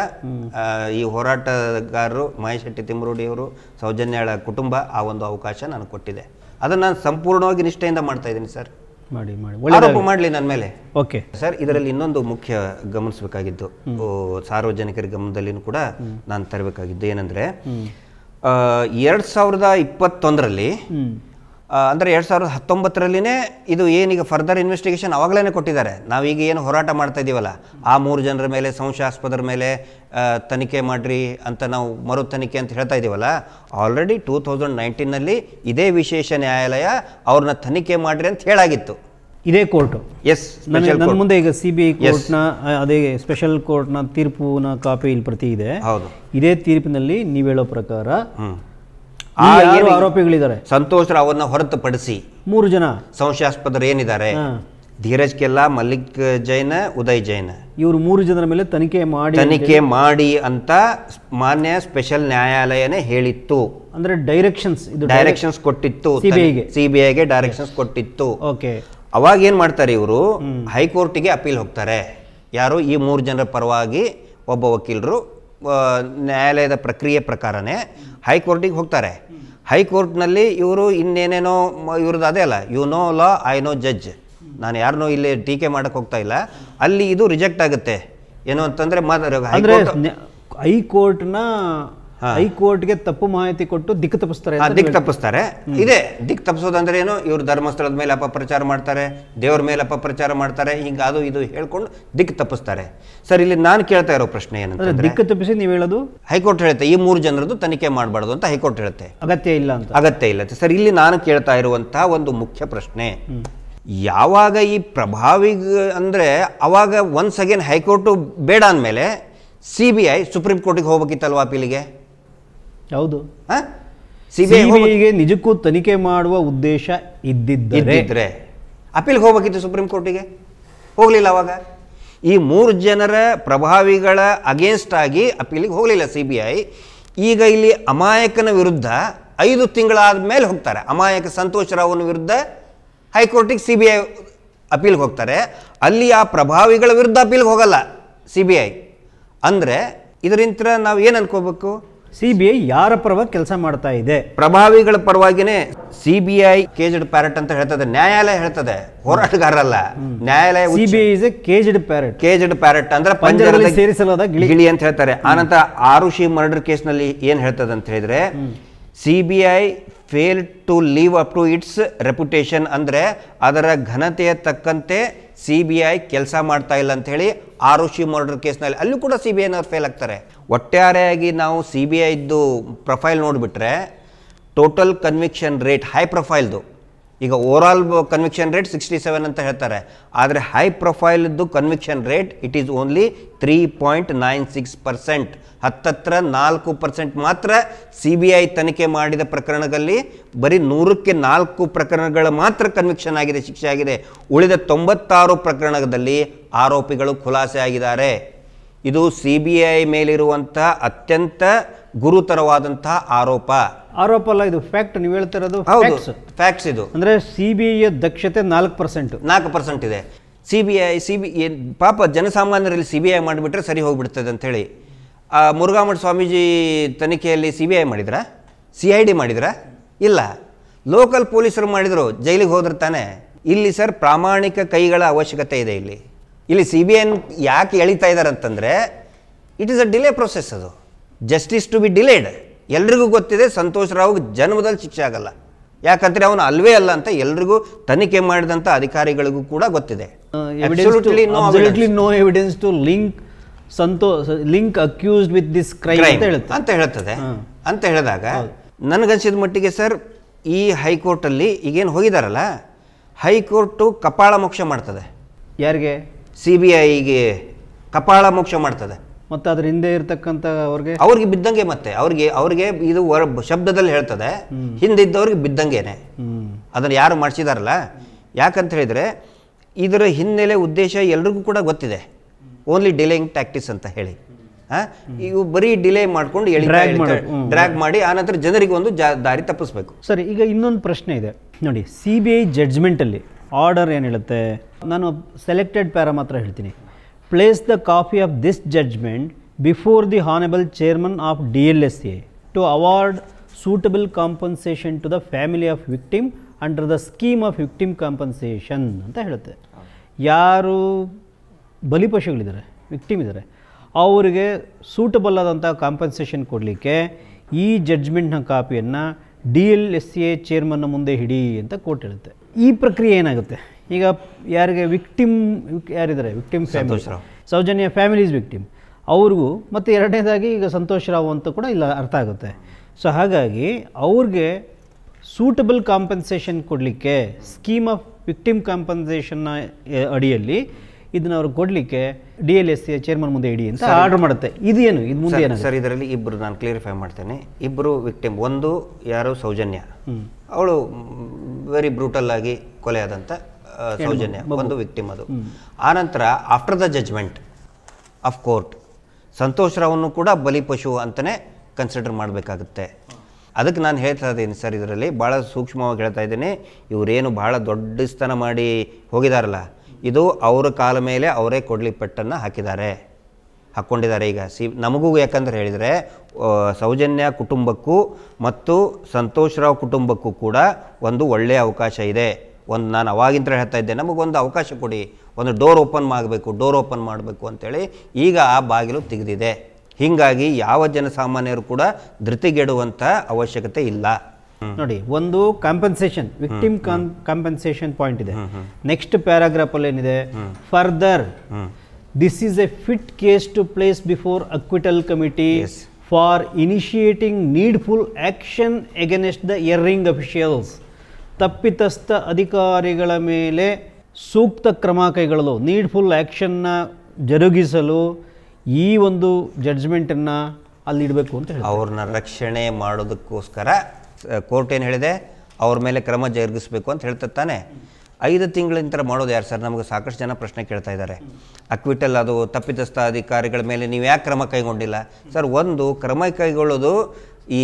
ಈ ಹೋರಾಟಗಾರರು ಮಹೇಶ್ ಶೆಟ್ಟಿ ತಿಮ್ಮರೂಡಿಯವರು ಸೌಜನ್ಯಾಳ ಕುಟುಂಬ ಆ ಒಂದು ಅವಕಾಶ ನನಗೆ ಕೊಟ್ಟಿದೆ. ಅದನ್ನು ನಾನು ಸಂಪೂರ್ಣವಾಗಿ ನಿಷ್ಠೆಯಿಂದ ಮಾಡ್ತಾ ಇದ್ದೀನಿ ಸರ್. ಮಾಡಿ ಮಾಡಿ. ಆರೋಪ ಒಳ್ಳೆ ಮಾಡಲಿ ನನ್ನ ಮೇಲೆ. ಓಕೆ. ಸರ್ ಇದರಲ್ಲಿ ಇನ್ನೊಂದು ಮುಖ್ಯ ಗಮನಿಸಬೇಕಾಗಿದ್ದು ಸಾರ್ವಜನಿಕರ ಗಮನದಲ್ಲಿನೂ ಕೂಡ ನಾನು ತರಬೇಕಾಗಿದ್ದು ಏನಂದರೆ ಎರಡು ಸಾವಿರದ ಇಪ್ಪತ್ತೊಂದರಲ್ಲಿ ಅಂದರೆ ಎರಡು ಸಾವಿರದ ಹತ್ತೊಂಬತ್ತರಲ್ಲಿನೇ ಇದು ಏನೀಗ ಫರ್ದರ್ ಇನ್ವೆಸ್ಟಿಗೇಷನ್ ಅವಾಗಲೇ ಕೊಟ್ಟಿದ್ದಾರೆ. ನಾವೀಗ ಏನು ಹೋರಾಟ ಮಾಡ್ತಾ ಇದ್ದೀವಲ್ಲ ಆ ಮೂರು ಜನರ ಮೇಲೆ ಸಂಶಯಾಸ್ಪದರ ಮೇಲೆ ತನಿಖೆ ಮಾಡ್ರಿ ಅಂತ ನಾವು ಮರು ತನಿಖೆ ಅಂತ ಹೇಳ್ತಾ ಇದ್ದೀವಲ್ಲ ಆಲ್ರೆಡಿ ಟೂ ತೌಸಂಡ್ ನೈನ್ಟೀನಲ್ಲಿ ಇದೇ ವಿಶೇಷ ನ್ಯಾಯಾಲಯ ಅವ್ರನ್ನ ತನಿಖೆ ಮಾಡ್ರಿ ಅಂತ ಹೇಳಾಗಿತ್ತು. ಇದೇ ಕೋರ್ಟು? ಎಸ್ ನನ್ನ ಮುಂದೆ ಈಗ ಸಿ ಬಿ ಐ ಕೋರ್ಟ್ನ ಅದೇ ಸ್ಪೆಷಲ್ ಕೋರ್ಟ್ನ ತೀರ್ಪುನ ಕಾಪಿ ಇಲ್ಲಿ ಪ್ರತಿ ಇದೆ. ಹೌದು. ಇದೇ ತೀರ್ಪಿನಲ್ಲಿ ನೀವು ಹೇಳೋ ಪ್ರಕಾರ ಆರೋಪಿಗಳಿದ್ದಾರೆ? ಸಂತೋಷ್ ರಾವನ್ನ ಹೊರತುಪಡಿಸಿ ಮೂರು ಜನ. ಸಂಶಯಾಸ್ಪದರು ಏನಿದ್ದಾರೆ. ಧೀರಜ್ ಕೆಲ್ಲಾ ಮಲ್ಲಿಕ್ ಜೈನ ಉದಯ್ ಜೈನ. ಇವರು ಮೂರು ಜನರ ಮೇಲೆ ತನಿಖೆ ಮಾಡಿ ತನಿಖೆ ಮಾಡಿ ಅಂತ ಮಾನ್ಯ ಸ್ಪೆಷಲ್ ನ್ಯಾಯಾಲಯನೇ ಹೇಳಿತ್ತು. ಅಂದ್ರೆ ಡೈರೆಕ್ಷನ್ಸ್ ಇದು ಡೈರೆಕ್ಷನ್ಸ್ ಕೊಟ್ಟಿತ್ತು. ಸಿಬಿಐಗೆ. ಡೈರೆಕ್ಷನ್ಸ್ ಕೊಟ್ಟಿತ್ತು. ಓಕೆ. ಅವಾಗ ಏನ್ ಮಾಡ್ತಾರೆ ಇವರು? ಹೈಕೋರ್ಟಿಗೆ ಅಪೀಲ್ ಹೋಗ್ತಾರೆ. ಯಾರು? ಈ ಮೂರು ಜನರ ಪರವಾಗಿ ಒಬ್ಬ ವಕೀಲರು ನ್ಯಾಯಾಲಯದ ಪ್ರಕ್ರಿಯೆ ಪ್ರಕಾರನೇ ಹೈಕೋರ್ಟಿಗೆ ಹೋಗ್ತಾರೆ. ಹೈಕೋರ್ಟ್ನಲ್ಲಿ ಇವರು ಇನ್ನೇನೇನೋ ಇವ್ರದ್ದು ಅದೇ ಅಲ್ಲ you know law I know judge ನಾನು ಯಾರನ್ನೂ ಇಲ್ಲಿ ಟೀಕೆ ಮಾಡಕ್ಕೆ ಹೋಗ್ತಾ ಇಲ್ಲ. ಅಲ್ಲಿ ಇದು ರಿಜೆಕ್ಟ್ ಆಗುತ್ತೆ. ಏನು ಅಂತಂದರೆ ಹೈಕೋರ್ಟ್ನ ಹೈಕೋರ್ಟ್ಗೆ ತಪ್ಪು ಮಾಹಿತಿ ಕೊಟ್ಟು ದಿಕ್ಕು ತಪ್ಪಿಸ್ತಾರೆ ದಿಕ್ ತಪ್ಪಿಸ್ತಾರೆ. ಇದೆ ದಿಕ್ ತಪ್ಪಿಸೋದಂದ್ರೆ ಏನು? ಇವರು ಧರ್ಮಸ್ಥಳದ ಮೇಲೆ ಅಪಪ್ರಚಾರ ಮಾಡ್ತಾರೆ ದೇವ್ರ ಮೇಲೆ ಅಪಪ್ರಚಾರ ಮಾಡ್ತಾರೆ ಹಿಂಗ ಅದು ಇದು ಹೇಳ್ಕೊಂಡು ದಿಕ್ ತಪ್ಪಿಸ್ತಾರೆ. ಸರ್ ಇಲ್ಲಿ ನಾನು ಕೇಳ್ತಾ ಇರೋ ಪ್ರಶ್ನೆ ಏನಂದ್ರೆ ದಿಕ್ಕು ತಪ್ಪಿಸಿ ನೀವು ಹೇಳೋದು? ಹೈಕೋರ್ಟ್ ಹೇಳುತ್ತೆ ಈ ಮೂರು ಜನರದ್ದು ತನಿಖೆ ಮಾಡಬಾರ್ದು ಅಂತ ಹೈಕೋರ್ಟ್ ಹೇಳುತ್ತೆ. ಅಗತ್ಯ ಇಲ್ಲ ಅಂತ. ಅಗತ್ಯ ಇಲ್ಲ. ಸರ್ ಇಲ್ಲಿ ನಾನು ಕೇಳ್ತಾ ಇರುವಂತಹ ಒಂದು ಮುಖ್ಯ ಪ್ರಶ್ನೆ. ಯಾವಾಗ ಈ ಪ್ರಭಾವಿ ಅಂದ್ರೆ ಅವಾಗ ಒನ್ಸ್ ಅಗೇನ್ ಹೈಕೋರ್ಟು ಬೇಡ ಅಂದಮೇಲೆ ಸಿ ಬಿ ಐ ಸುಪ್ರೀಂ ಕೋರ್ಟಿಗೆ ಹೋಗ್ಬೇಕಿತ್ತಲ್ವಾ ಅಪೀಲಿಗೆ? ಹೌದು. ಸಿ ಬಿ ಐ ಸಿಬಿಐಗೆ ನಿಜಕ್ಕೂ ತನಿಖೆ ಮಾಡುವ ಉದ್ದೇಶ ಇದ್ದಿದ್ದರೆ. ಅಪೀಲ್ಗೆ ಹೋಗ್ಬೇಕಿತ್ತು ಸುಪ್ರೀಂ ಕೋರ್ಟಿಗೆ ಹೋಗಲಿಲ್ಲ ಅವಾಗ. ಈ ಮೂರು ಜನರ ಪ್ರಭಾವಿಗಳ ಅಗೇನ್ಸ್ಟ್ ಆಗಿ ಅಪೀಲಿಗೆ ಹೋಗಲಿಲ್ಲ ಸಿ ಬಿ ಐ ಈಗ ಇಲ್ಲಿ ಅಮಾಯಕನ ವಿರುದ್ಧ ಐದು ತಿಂಗಳಾದ ಮೇಲೆ ಹೋಗ್ತಾರೆ. ಅಮಾಯಕ ಸಂತೋಷ್ ರಾವ್ನ ವಿರುದ್ಧ ಹೈಕೋರ್ಟಿಗೆ ಸಿ ಬಿ ಐ ಅಪೀಲ್ಗೆ ಹೋಗ್ತಾರೆ. ಅಲ್ಲಿ ಆ ಪ್ರಭಾವಿಗಳ ವಿರುದ್ಧ ಅಪೀಲ್ಗೆ ಹೋಗಲ್ಲ ಸಿ ಬಿ ಐ ಅಂದರೆ ಇದರಿಂದ ನಾವು ಏನು ಅನ್ಕೋಬೇಕು? ಸಿಬಿಐ ಯಾರ ಪರವಾಗಿ ಕೆಲಸ ಮಾಡ್ತಾ ಇದೆ? ಪ್ರಭಾವಿಗಳ ಪರವಾಗಿನೇ CBI B I caged parrot ಅಂತ ಹೇಳ್ತದೆ. ನ್ಯಾಯಾಲಯ ಹೇಳ್ತದೆ. ಹೋರಾಟಗಾರರಲ್ಲ. ನ್ಯಾಯಾಲಯ CBI is a caged parrot caged parrot ಅಂದ್ರೆ ಪಂಜರದಲ್ಲಿ ಪಂಜರದ ಸೇರಿಸಲಾದ ಗಿಳಿ. ಗಿಳಿ ಅಂತ ಹೇಳ್ತಾರೆ. ಆನಂತರ ಆರುಷಿ ಮರ್ಡರ್ ಕೇಸ್ನಲ್ಲಿ ಏನ್ ಹೇಳ್ತದೆ ಅಂತ ಹೇಳಿದ್ರೆ CBI B I fail to live up to its reputation ಅಂದ್ರೆ ಅದರ ಘನತೆಯ ತಕ್ಕಂತೆ ಸಿಬಿಐ ಬಿ ಐ ಕೆಲಸ ಮಾಡ್ತಾ ಇಲ್ಲ ಅಂತ ಹೇಳಿ ಆರುಷಿ ಮರ್ಡರ್ ಕೇಸ್ನಲ್ಲಿ ಅಲ್ಲೂ ಕೂಡ ಸಿ ಬಿ ಐನವ್ರು ಫೇಲ್ ಆಗ್ತಾರೆ. ಒಟ್ಟಾರೆಯಾಗಿ ನಾವು ಸಿ ಬಿ ಐದು ಪ್ರೊಫೈಲ್ ನೋಡಿಬಿಟ್ರೆ ಟೋಟಲ್ ಕನ್ವಿಕ್ಷನ್ ರೇಟ್ ಹೈ ಪ್ರೊಫೈಲ್ದು ಈಗ overall conviction rate sixty seven ಅಂತ ಹೇಳ್ತಾರೆ. ಆದರೆ high ಪ್ರೊಫೈಲ್ದು conviction rate it is only three point nine six percent ಹತ್ತತ್ರ ನಾಲ್ಕು ಪರ್ಸೆಂಟ್ ಮಾತ್ರ ಸಿ ಬಿ ಐ ತನಿಖೆ ಮಾಡಿದ ಪ್ರಕರಣದಲ್ಲಿ, ಬರೀ ನೂರಕ್ಕೆ ನಾಲ್ಕು ಪ್ರಕರಣಗಳ ಮಾತ್ರ ಕನ್ವಿಕ್ಷನ್ ಆಗಿದೆ, ಶಿಕ್ಷೆ ಆಗಿದೆ. ಉಳಿದ ತೊಂಬತ್ತಾರು ಪ್ರಕರಣದಲ್ಲಿ ಆರೋಪಿಗಳು ಖುಲಾಸೆ ಆಗಿದ್ದಾರೆ. ಇದು ಸಿ ಬಿ ಐ ಮೇಲಿರುವಂಥ ಅತ್ಯಂತ ಗುರುತರವಾದಂತಹ ಆರೋಪ. ಆರೋಪ ಅಲ್ಲ ಇದು ಫ್ಯಾಕ್ಟ್ ನೀವು ಹೇಳ್ತಿರೋದು ಹೌದು. ಫ್ಯಾಕ್ಟ್ಸ್ ಇದು. ಅಂದ್ರೆ ಸಿಬಿಐ ದಕ್ಷತೆ ನಾಲ್ಕು ಪರ್ಸೆಂಟ್ ನಾಲ್ಕು ಪರ್ಸೆಂಟ್ ಇದೆ. C B I C B ಪಾಪ ಜನಸಾಮಾನ್ಯರಲ್ಲಿ ಸಿ ಬಿ ಐ ಮಾಡಿಬಿಟ್ರೆ ಸರಿ ಹೋಗ್ಬಿಡ್ತದೆ ಅಂಥೇಳಿ. ಆ ಮುರುಘಾಮಠ ಸ್ವಾಮೀಜಿ ತನಿಖೆಯಲ್ಲಿ ಸಿ ಬಿ ಐ ಮಾಡಿದ್ರಾ? ಸಿ ಐ ಡಿ ಮಾಡಿದ್ರಾ? ಇಲ್ಲ. ಲೋಕಲ್ ಪೊಲೀಸರು ಮಾಡಿದರು ಜೈಲಿಗೆ ಹೋದ್ರೆ ತಾನೆ. ಇಲ್ಲಿ ಸರ್ ಪ್ರಾಮಾಣಿಕ ಕೈಗಳ ಅವಶ್ಯಕತೆ ಇದೆ ಇಲ್ಲಿ. ಇಲ್ಲಿ ಸಿ ಬಿ ಐನ್ ಯಾಕೆ ಎಳಿತಾ ಇದ್ದಾರೆ ಅಂತಂದರೆ it is a delay process ಅದು. ಜಸ್ಟಿಸ್ ಟು ಬಿ ಡಿಲೇಡ್ ಎಲ್ರಿಗೂ ಗೊತ್ತಿದೆ ಸಂತೋಷ್ ರಾವ್ ಜನ್ಮದಲ್ಲಿ ಶಿಕ್ಷೆ ಆಗಲ್ಲ. ಯಾಕಂದ್ರೆ ಅವನು ಅಲ್ವೇ ಅಲ್ಲ ಅಂತ ಎಲ್ರಿಗೂ ತನಿಖೆ ಮಾಡಿದಂಥ ಅಧಿಕಾರಿಗಳಿಗೂ ಕೂಡ ಗೊತ್ತಿದೆ. No evidence to link Santosh link accused with this crime ಅಂತ ಹೇಳುತ್ತೆ. ಅಂತ ಹೇಳ್ತದೆ ಅಂತ ಹೇಳಿದಾಗ ನನಗನ್ಸಿದ ಮಟ್ಟಿಗೆ ಸರ್ ಈ ಹೈಕೋರ್ಟಲ್ಲಿ ಈಗೇನು ಹೋಗಿದಾರಲ್ಲ? ಹೈಕೋರ್ಟು ಕಪಾಳ ಮೋಕ್ಷ ಮಾಡ್ತದೆ. ಯಾರಿಗೆ? ಸಿ ಬಿ ಐಗೆ ಕಪಾಳ ಮೋಕ್ಷ ಮಾಡ್ತದೆ. ಮತ್ತೆ ಅದ್ರ ಹಿಂದೆ ಇರ್ತಕ್ಕಂಥ ಅವ್ರಿಗೆ? ಅವ್ರಿಗೆ ಬಿದ್ದಂಗೆ ಮತ್ತೆ ಅವ್ರಿಗೆ ಅವ್ರಿಗೆ ಇದು ವರ ಶಬ್ದದಲ್ಲಿ ಹೇಳ್ತದೆ. ಹಿಂದಿದ್ದವ್ರಿಗೆ ಬಿದ್ದಂಗೆನೆ. ಅದನ್ನು ಯಾರು ಮಾಡಿಸಿದಾರಲ್ಲ? ಯಾಕಂತ ಹೇಳಿದ್ರೆ ಇದರ ಹಿನ್ನೆಲೆ ಉದ್ದೇಶ ಎಲ್ರಿಗೂ ಕೂಡ ಗೊತ್ತಿದೆ. ಓನ್ಲಿ ಡಿಲೇಯಿಂಗ್ ಟ್ಯಾಕ್ಟಿಸ್ ಅಂತ ಹೇಳಿ. ಇವು ಬರೀ ಡಿಲೇ ಮಾಡ್ಕೊಂಡು. ಡ್ರ್ಯಾಗ್ ಮಾಡಿ. ಆನಂತರ ಜನರಿಗೆ ಒಂದು ದಾರಿ ತಪ್ಪಿಸ್ಬೇಕು. ಸರಿ ಈಗ ಇನ್ನೊಂದು ಪ್ರಶ್ನೆ ಇದೆ. ನೋಡಿ ಸಿ ಬಿ ಐ ಜಡ್ಜ್ಮೆಂಟಲ್ಲಿ ಆರ್ಡರ್ ಏನು ಹೇಳುತ್ತೆ? ನಾನು ಸೆಲೆಕ್ಟೆಡ್ ಪ್ಯಾರ ಮಾತ್ರ ಹೇಳ್ತೀನಿ. Place the copy of this judgement before the honourable chairman of D L S A to award suitable compensation to the family of victim under the scheme of victim compensation ಅಂತ ಹೇಳುತ್ತೆ. ಯಾರು ಬಲಿಪಶುಗಳಿದ್ದಾರೆ ವಿಕ್ಟಿಮ್ ಇದ್ದಾರೆ, ಅವರಿಗೆ ಸೂಟಬಲ್ ಆದಂಥ ಕಾಂಪನ್ಸೇಷನ್ ಕೊಡಲಿಕ್ಕೆ ಈ ಜಡ್ಜ್ಮೆಂಟ್ನ ಕಾಪಿಯನ್ನು ಡಿ ಎಲ್ ಎಸ್ ಎ ಚೇರ್ಮನ್ನ ಮುಂದೆ ಹಿಡಿ ಅಂತ ಕೋರ್ಟ್ ಹೇಳುತ್ತೆ. ಈ ಪ್ರಕ್ರಿಯೆ ಏನಾಗುತ್ತೆ? ಈಗ ಯಾರಿಗೆ ವಿಕ್ಟಿಮ್ ಯಾರಿದ್ದಾರೆ? Victim family Santosh Rao. Soujanya families victim ಅವ್ರಿಗೂ ಮತ್ತು ಎರಡನೇದಾಗಿ ಈಗ ಸಂತೋಷ್ ರಾವ್ ಅಂತ ಕೂಡ ಇಲ್ಲ ಅರ್ಥ ಆಗುತ್ತೆ. ಸೊ ಹಾಗಾಗಿ ಅವ್ರಿಗೆ ಸೂಟಬಲ್ ಕಾಂಪನ್ಸೇಷನ್ ಕೊಡಲಿಕ್ಕೆ ಸ್ಕೀಮ್ ಆಫ್ ವಿಕ್ಟಿಮ್ ಕಾಂಪನ್ಸೇಷನ್ನ ಅಡಿಯಲ್ಲಿ ಇದನ್ನ ಅವ್ರಿಗೆ ಕೊಡಲಿಕ್ಕೆ ಡಿ ಎಲ್ ಎಸ್ ಚೇರ್ಮನ್ ಮುಂದೆ ಇಡಿ ಅಂತ ಆರ್ಡರ್ ಮಾಡುತ್ತೆ. ಇದು ಏನು? ಇದು ಮುಂದೆ ಏನು ಸರ್ ಇದರಲ್ಲಿ ಇಬ್ಬರು ನಾನು ಕ್ಲಿಯರಿಫೈ ಮಾಡ್ತೇನೆ. ಇಬ್ಬರು ವಿಕ್ಟಿಮ್ ಒಂದು ಯಾರು ಸೌಜನ್ಯ. ಅವಳು ವೆರಿ ಬ್ರೂಟಲ್ ಆಗಿ ಕೊಲೆ ಆದಂಥ ಸೌಜನ್ಯ ಒಂದು ವಿಕ್ಟಿಮ್ ಅದು ಆನಂತರ after the judgement of court Santosh ರಾವನ್ನು ಕೂಡ ಬಲಿಪಶು ಅಂತಲೇ ಕನ್ಸಿಡರ್ ಮಾಡಬೇಕಾಗುತ್ತೆ. ಅದಕ್ಕೆ ನಾನು ಹೇಳ್ತಾ ಇದ್ದೀನಿ ಸರ್ ಇದರಲ್ಲಿ ಭಾಳ ಸೂಕ್ಷ್ಮವಾಗಿ ಹೇಳ್ತಾ ಇದ್ದೀನಿ. ಇವರೇನು ಭಾಳ ದೊಡ್ಡ ಸ್ಥಾನ ಮಾಡಿ ಹೋಗಿದಾರಲ್ಲ ಇದು ಅವರ ಕಾಲ ಮೇಲೆ ಅವರೇ ಕೊಡಲಿ ಪೆಟ್ಟನ್ನು ಹಾಕಿದ್ದಾರೆ. ಹಾಕ್ಕೊಂಡಿದ್ದಾರೆ ಈಗ. ಸಿ ನಮಗೂ ಯಾಕಂದ್ರೆ ಹೇಳಿದರೆ ಸೌಜನ್ಯ ಕುಟುಂಬಕ್ಕೂ ಮತ್ತು ಸಂತೋಷ್ ರಾವ್ ಕುಟುಂಬಕ್ಕೂ ಕೂಡ ಒಂದು ಒಳ್ಳೆಯ ಅವಕಾಶ ಇದೆ. ಒಂದು ನಾನು ಅವಾಗಿಂತ ಹೇಳ್ತಾ ಇದ್ದೆ ನಮಗೊಂದು ಅವಕಾಶ ಕೊಡಿ ಒಂದು ಡೋರ್ ಓಪನ್ ಮಾಡಬೇಕು ಡೋರ್ ಓಪನ್ ಮಾಡಬೇಕು ಅಂತೇಳಿ ಈಗ ಆ ಬಾಗಿಲು ತೆಗೆದಿದೆ. ಹೀಗಾಗಿ ಯಾವ ಜನಸಾಮಾನ್ಯರು ಕೂಡ ಧೃತಿಗೆಡುವಂಥ ಅವಶ್ಯಕತೆ ಇಲ್ಲ. ನೋಡಿ ಒಂದು ಕಾಂಪನ್ಸೇಷನ್ ವಿಕ್ಟಿಮ್ ಕಾಂಪನ್ಸೇಷನ್ ಪಾಯಿಂಟ್ ಇದೆ. ನೆಕ್ಸ್ಟ್ ಪ್ಯಾರಾಗ್ರಾಫ್ ಅಲ್ಲಿ ಏನಿದೆ? Further this is a fit case to place before acquittal committee. For initiating needful action against the erring officials ತಪ್ಪಿತಸ್ಥ ಅಧಿಕಾರಿಗಳ ಮೇಲೆ ಸೂಕ್ತ ಕ್ರಮ ಕೈಗೊಳ್ಳಲು ನೀಡ್ಫುಲ್ ಆ್ಯಕ್ಷನ್ನ ಜರುಗಿಸಲು ಈ ಒಂದು ಜಡ್ಜ್ಮೆಂಟನ್ನು ಅಲ್ಲಿ ಇಡಬೇಕು ಅಂತ ಹೇಳಿ ಅವ್ರನ್ನ ರಕ್ಷಣೆ ಮಾಡೋದಕ್ಕೋಸ್ಕರ ಕೋರ್ಟ್ ಏನು ಹೇಳಿದೆ? ಅವ್ರ ಮೇಲೆ ಕ್ರಮ ಜರುಗಿಸಬೇಕು ಅಂತ ಹೇಳ್ತಾ ತಾನೆ. ಐದು ನಂತರ ಮಾಡೋದು ಯಾರು ಸರ್? ನಮಗೆ ಸಾಕಷ್ಟು ಜನ ಪ್ರಶ್ನೆ ಕೇಳ್ತಾ ಇದ್ದಾರೆ. ಅಕ್ವಿಟಲ್ ಅದು ತಪ್ಪಿತಸ್ಥ ಅಧಿಕಾರಿಗಳ ಮೇಲೆ ನೀವು ಯಾಕೆ ಕ್ರಮ ಕೈಗೊಂಡಿಲ್ಲ? ಸರ್, ಒಂದು, ಕ್ರಮ ಕೈಗೊಳ್ಳೋದು ಈ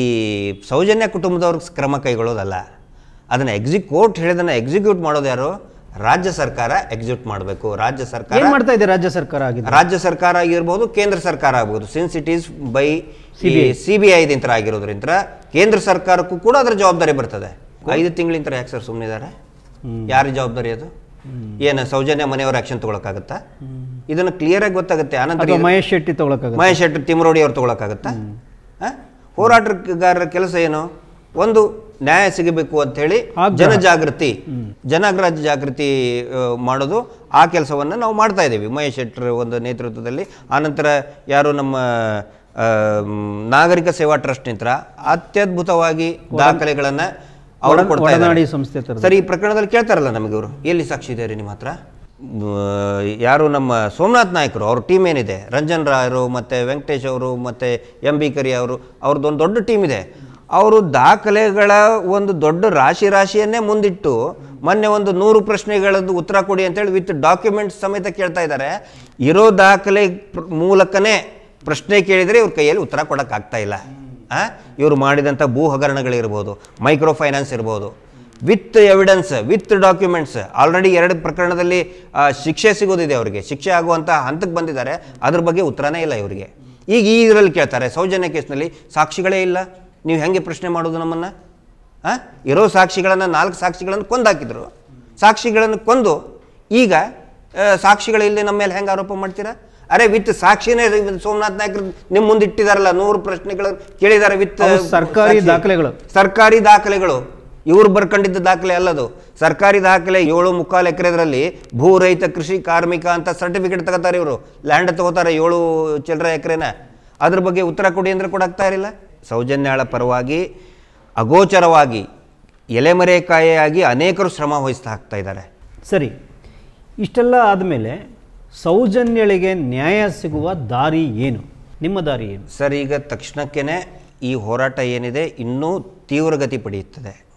ಸೌಜನ್ಯ ಕುಟುಂಬದವ್ರಿಗೆ ಕ್ರಮ ಕೈಗೊಳ್ಳೋದಲ್ಲ. ಅದನ್ನು ಎಕ್ಸಿ ಕೋರ್ಟ್ ಹೇಳಿದನ್ನ ಎಕ್ಸಿಕ್ಯೂಟ್ ಮಾಡೋದು ಯಾರು? ರಾಜ್ಯ ಸರ್ಕಾರ ಎಕ್ಸಿಕ್ಯೂಟ್ ಮಾಡಬೇಕು. ರಾಜ್ಯ ಸರ್ಕಾರ ಏನ್ ಮಾಡ್ತಾ ಇದೆ ರಾಜ್ಯ ಸರ್ಕಾರ ಆಗಿದೆ ರಾಜ್ಯ ಸರ್ಕಾರ ಆಗಿರ್ಬೋದು ಕೇಂದ್ರ ಸರ್ಕಾರ ಆಗ್ಬೋದು since it is by C B ಐದಿಂತರ ಆಗಿರೋದ್ರಿಂದ ಕೇಂದ್ರ ಸರ್ಕಾರಕ್ಕೂ ಕೂಡ ಅದರ ಜವಾಬ್ದಾರಿ ಬರ್ತದೆ. ಐದು ತಿಂಗಳಿಂದ ಯಾಕೆ ಸರ್ ಸುಮ್ಮನಿದ್ದಾರೆ ಯಾರ ಜವಾಬ್ದಾರಿ ಅದು? ಏನು ಸೌಜನ್ಯ ಮನೆಯವ್ರ ಆಕ್ಷನ್ ತಗೊಳಕ್ಕಾಗತ್ತಾ? ಇದನ್ನು ಕ್ಲಿಯರ್ ಆಗಿ ಗೊತ್ತಾಗುತ್ತೆ. ಆನಂತರ ಮಹೇಶ್ ಶೆಟ್ಟಿ ತಗೊಳಕ್ಕಾಗತ್ತೆ? ಮಹೇಶ್ ಶೆಟ್ಟಿ ತಿಮರೋಡಿ ಅವ್ರು ತಗೊಳಕ್ಕಾಗತ್ತಾ? ಹೋರಾಟಗಾರರ ಕೆಲಸ ಏನು? ಒಂದು ನ್ಯಾಯ ಸಿಗಬೇಕು ಅಂತ ಹೇಳಿ. ಜನಜಾಗೃತಿ ಜನಾಗ್ರಹ ಜಾಗೃತಿ ಮಾಡೋದು ಆ ಕೆಲಸವನ್ನು ನಾವು ಮಾಡ್ತಾ ಇದ್ದೀವಿ. ಮಹೇಶ್ ಶೆಟ್ಟರ್ ಒಂದು ನೇತೃತ್ವದಲ್ಲಿ. ಆನಂತರ ಯಾರು ನಮ್ಮ ನಾಗರಿಕ ಸೇವಾ ಟ್ರಸ್ಟ್ ನಿಂತರ ಅತ್ಯದ್ಭುತವಾಗಿ ದಾಖಲೆಗಳನ್ನು ಅವರು ಕೊಡ್ತಾ ಇದ್ದಾರೆ. ಸಂಸ್ಥೆ. ಸರಿ ಈ ಪ್ರಕರಣದಲ್ಲಿ ಕೇಳ್ತಾರಲ್ಲ ನಮಗೆ ಅವರು ಎಲ್ಲಿ ಸಾಕ್ಷಿ ಇದೆ ರೀ ನಿಮ್ಮ ಹತ್ರ? ಯಾರು ನಮ್ಮ ಸೋಮನಾಥ್ ನಾಯಕರು ಅವ್ರ ಟೀಮ್ ಏನಿದೆ? ರಂಜನ್ ರಾಯರು ಮತ್ತು ವೆಂಕಟೇಶ್ ಅವರು ಮತ್ತು ಎಂ ಬಿ ಕರಿ ಅವರು ಅವ್ರದ್ದು ಒಂದು ದೊಡ್ಡ ಟೀಮ್ ಇದೆ. ಅವರು ದಾಖಲೆಗಳ ಒಂದು ದೊಡ್ಡ ರಾಶಿ ರಾಶಿಯನ್ನೇ ಮುಂದಿಟ್ಟು ಮೊನ್ನೆ ಒಂದು ನೂರು ಪ್ರಶ್ನೆಗಳದ್ದು ಉತ್ತರ ಕೊಡಿ ಅಂತೇಳಿ ವಿತ್ ಡಾಕ್ಯುಮೆಂಟ್ಸ್ ಸಮೇತ ಕೇಳ್ತಾ ಇದ್ದಾರೆ. ಇರೋ ದಾಖಲೆ ಮೂಲಕನೇ ಪ್ರಶ್ನೆ ಕೇಳಿದರೆ ಇವ್ರ ಕೈಯಲ್ಲಿ ಉತ್ತರ ಕೊಡೋಕ್ಕಾಗ್ತಾ ಇಲ್ಲ? ಇವರು ಮಾಡಿದಂಥ ಭೂ ಹಗರಣಗಳಿರ್ಬೋದು ಮೈಕ್ರೋ ಫೈನಾನ್ಸ್ ಇರ್ಬೋದು. With evidence, with documents, already ಎರಡು ಪ್ರಕರಣದಲ್ಲಿ ಶಿಕ್ಷೆ ಸಿಗೋದಿದೆ ಅವರಿಗೆ. ಶಿಕ್ಷೆ ಆಗುವಂಥ ಹಂತಕ್ಕೆ ಬಂದಿದ್ದಾರೆ. ಅದ್ರ ಬಗ್ಗೆ ಉತ್ತರನೇ ಇಲ್ಲ ಇವರಿಗೆ. ಈಗ ಈ ಇದರಲ್ಲಿ ಕೇಳ್ತಾರೆ, ಸೌಜನ್ಯ ಕೇಸ್ನಲ್ಲಿ ಸಾಕ್ಷಿಗಳೇ ಇಲ್ಲ. ನೀವು ಹೆಂಗೆ ಪ್ರಶ್ನೆ ಮಾಡೋದು ನಮ್ಮನ್ನು? ಆ? ಇರೋ ಸಾಕ್ಷಿಗಳನ್ನು ನಾಲ್ಕು ಸಾಕ್ಷಿಗಳನ್ನು ಕೊಂದಾಕಿದ್ರು. ಸಾಕ್ಷಿಗಳನ್ನು ಕೊಂದು ಈಗ ಸಾಕ್ಷಿಗಳಿಲ್ಲದೆ ನಮ್ಮ ಮೇಲೆ ಹೆಂಗೆ ಆರೋಪ ಮಾಡ್ತೀರಾ? ಅರೆ ವಿತ್ ಸಾಕ್ಷಿನೇ ಸೋಮನಾಥ್ ನಾಯ್ಕರು ನಿಮ್ಮ ಮುಂದೆ ಇಟ್ಟಿದಾರಲ್ಲ ನೂರು ಪ್ರಶ್ನೆಗಳು ಕೇಳಿದ್ದಾರೆ ವಿತ್ ಸರ್ಕಾರಿ ದಾಖಲೆಗಳು. ಸರ್ಕಾರಿ ದಾಖಲೆಗಳು. ಇವ್ರು ಬರ್ಕೊಂಡಿದ್ದ ದಾಖಲೆ ಅಲ್ಲದು. ಸರ್ಕಾರಿ ದಾಖಲೆ ಏಳು ಮುಕ್ಕಾಲು ಎಕರೆದ್ರಲ್ಲಿ ಭೂ ರೈತ ಕೃಷಿ ಕಾರ್ಮಿಕ ಅಂತ ಸರ್ಟಿಫಿಕೇಟ್ ತಗೋತಾರೆ ಇವರು. ಲ್ಯಾಂಡ್ ತಗೋತಾರೆ ಏಳು ಚಿಲ್ಲರೆ ಎಕರೆನ. ಅದ್ರ ಬಗ್ಗೆ ಉತ್ತರ ಕೊಡಿ ಅಂದ್ರೆ ಕೊಡಾಗ್ತಾ ಇರಲಿಲ್ಲ. ಸೌಜನ್ಯಾಳ ಪರವಾಗಿ ಅಗೋಚರವಾಗಿ ಎಲೆಮರೆಕಾಯಿಯಾಗಿ ಅನೇಕರು ಶ್ರಮ ವಹಿಸ್ತಾ ಹಾಕ್ತಾ ಇದ್ದಾರೆ. ಸರಿ ಇಷ್ಟೆಲ್ಲ ಆದಮೇಲೆ ಸೌಜನ್ಯಳಿಗೆ ನ್ಯಾಯ ಸಿಗುವ ದಾರಿ ಏನು? ನಿಮ್ಮ ದಾರಿ ಏನು? ಸರ್ ಈಗ ತಕ್ಷಣಕ್ಕೇ ಈ ಹೋರಾಟ ಏನಿದೆ ಇನ್ನೂ ತೀವ್ರಗತಿ ಪಡೆಯುತ್ತದೆ.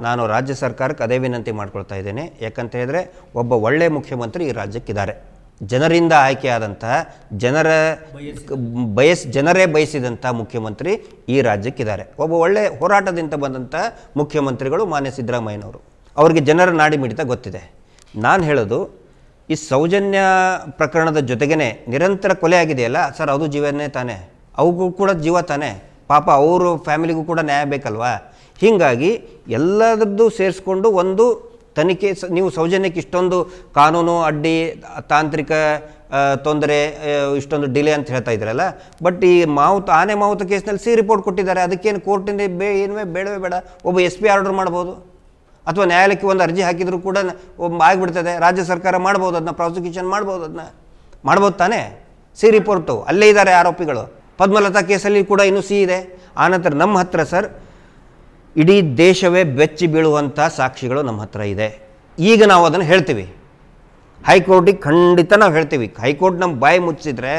ನಾನು ರಾಜ್ಯ ಸರ್ಕಾರಕ್ಕೆ ಅದೇ ವಿನಂತಿ ಮಾಡ್ಕೊಳ್ತಾ ಇದ್ದೇನೆ. ಯಾಕಂತ ಹೇಳಿದ್ರೆ ಒಬ್ಬ ಒಳ್ಳೆಯ ಮುಖ್ಯಮಂತ್ರಿ ಈ ರಾಜ್ಯಕ್ಕಿದ್ದಾರೆ. ಜನರಿಂದ ಆಯ್ಕೆಯಾದಂತಹ ಜನರ ಬಯಸ್, ಜನರೇ ಬಯಸಿದಂಥ ಮುಖ್ಯಮಂತ್ರಿ ಈ ರಾಜ್ಯಕ್ಕಿದ್ದಾರೆ. ಒಬ್ಬ ಒಳ್ಳೆ ಹೋರಾಟದಿಂದ ಬಂದಂಥ ಮುಖ್ಯಮಂತ್ರಿಗಳು ಮಾನ್ಯ ಸಿದ್ದರಾಮಯ್ಯನವರು. ಅವರಿಗೆ ಜನರ ನಾಡಿ ಮಿಡಿತ ಗೊತ್ತಿದೆ. ನಾನು ಹೇಳೋದು, ಈ ಸೌಜನ್ಯ ಪ್ರಕರಣದ ಜೊತೆಗೇ ನಿರಂತರ ಕೊಲೆ ಆಗಿದೆಯಲ್ಲ, ಸರ್ ಅದು ಜೀವನೇ ತಾನೇ. ಅವಗೂ ಕೂಡ ಜೀವ ತಾನೇ. ಪಾಪ ಅವರು ಫ್ಯಾಮಿಲಿಗೂ ಕೂಡ ನ್ಯಾಯ ಬೇಕಲ್ವಾ? ಹೀಗಾಗಿ ಎಲ್ಲದರದ್ದು ಸೇರಿಸ್ಕೊಂಡು ಒಂದು ತನಿಖೆ ನೀವು ಸೌಜನ್ಯಕ್ಕೆ ಇಷ್ಟೊಂದು ಕಾನೂನು, ಅಡ್ಡಿ, ತಾಂತ್ರಿಕ ತೊಂದರೆ ಇಷ್ಟೊಂದು ಡಿಲೇ ಅಂತ ಹೇಳ್ತಾ ಇದ್ರಲ್ಲ, ಬಟ್ ಈ ಮಾವುತ ಆನೆ ಮಾವುತ ಕೇಸ್ನಲ್ಲಿ ಸಿ ರಿಪೋರ್ಟ್ ಕೊಟ್ಟಿದ್ದಾರೆ. ಅದಕ್ಕೇನು ಕೋರ್ಟಿಂದ ಬೇ ಏನುವೇ ಬೇಡವೇ ಬೇಡ. ಒಬ್ಬ ಎಸ್ ಪಿ ಆರ್ಡರ್ ಮಾಡ್ಬೋದು. ಅಥವಾ ನ್ಯಾಯಾಲಯಕ್ಕೆ ಒಂದು ಅರ್ಜಿ ಹಾಕಿದರೂ ಕೂಡ ಒಬ್ಬ ಆಗಿಬಿಡ್ತದೆ. ರಾಜ್ಯ ಸರ್ಕಾರ ಮಾಡ್ಬೋದು ಅದನ್ನ, ಪ್ರಾಸಿಕ್ಯೂಷನ್ ಮಾಡ್ಬೋದು ಅದನ್ನ. ಮಾಡ್ಬೋದು ತಾನೇ? C report. ಅಲ್ಲೇ ಇದ್ದಾರೆ ಆರೋಪಿಗಳು. ಪದ್ಮಲತಾ ಕೇಸಲ್ಲಿ ಕೂಡ ಇನ್ನೂ ಸಿ ಇದೆ. ಆನಂತರ ನಮ್ಮ ಹತ್ರ ಸರ್ ಇಡೀ ದೇಶವೇ ಬೆಚ್ಚಿ ಬೀಳುವಂಥ ಸಾಕ್ಷಿಗಳು ನಮ್ಮ ಹತ್ರ ಇದೆ. ಈಗ ನಾವು ಅದನ್ನು ಹೇಳ್ತೀವಿ. ಹೈಕೋರ್ಟಿಗೆ ಖಂಡಿತ ನಾವು ಹೇಳ್ತೀವಿ. ಹೈಕೋರ್ಟ್ ನಮ್ಮ ಬಾಯಿ ಮುಚ್ಚಿದ್ರೆ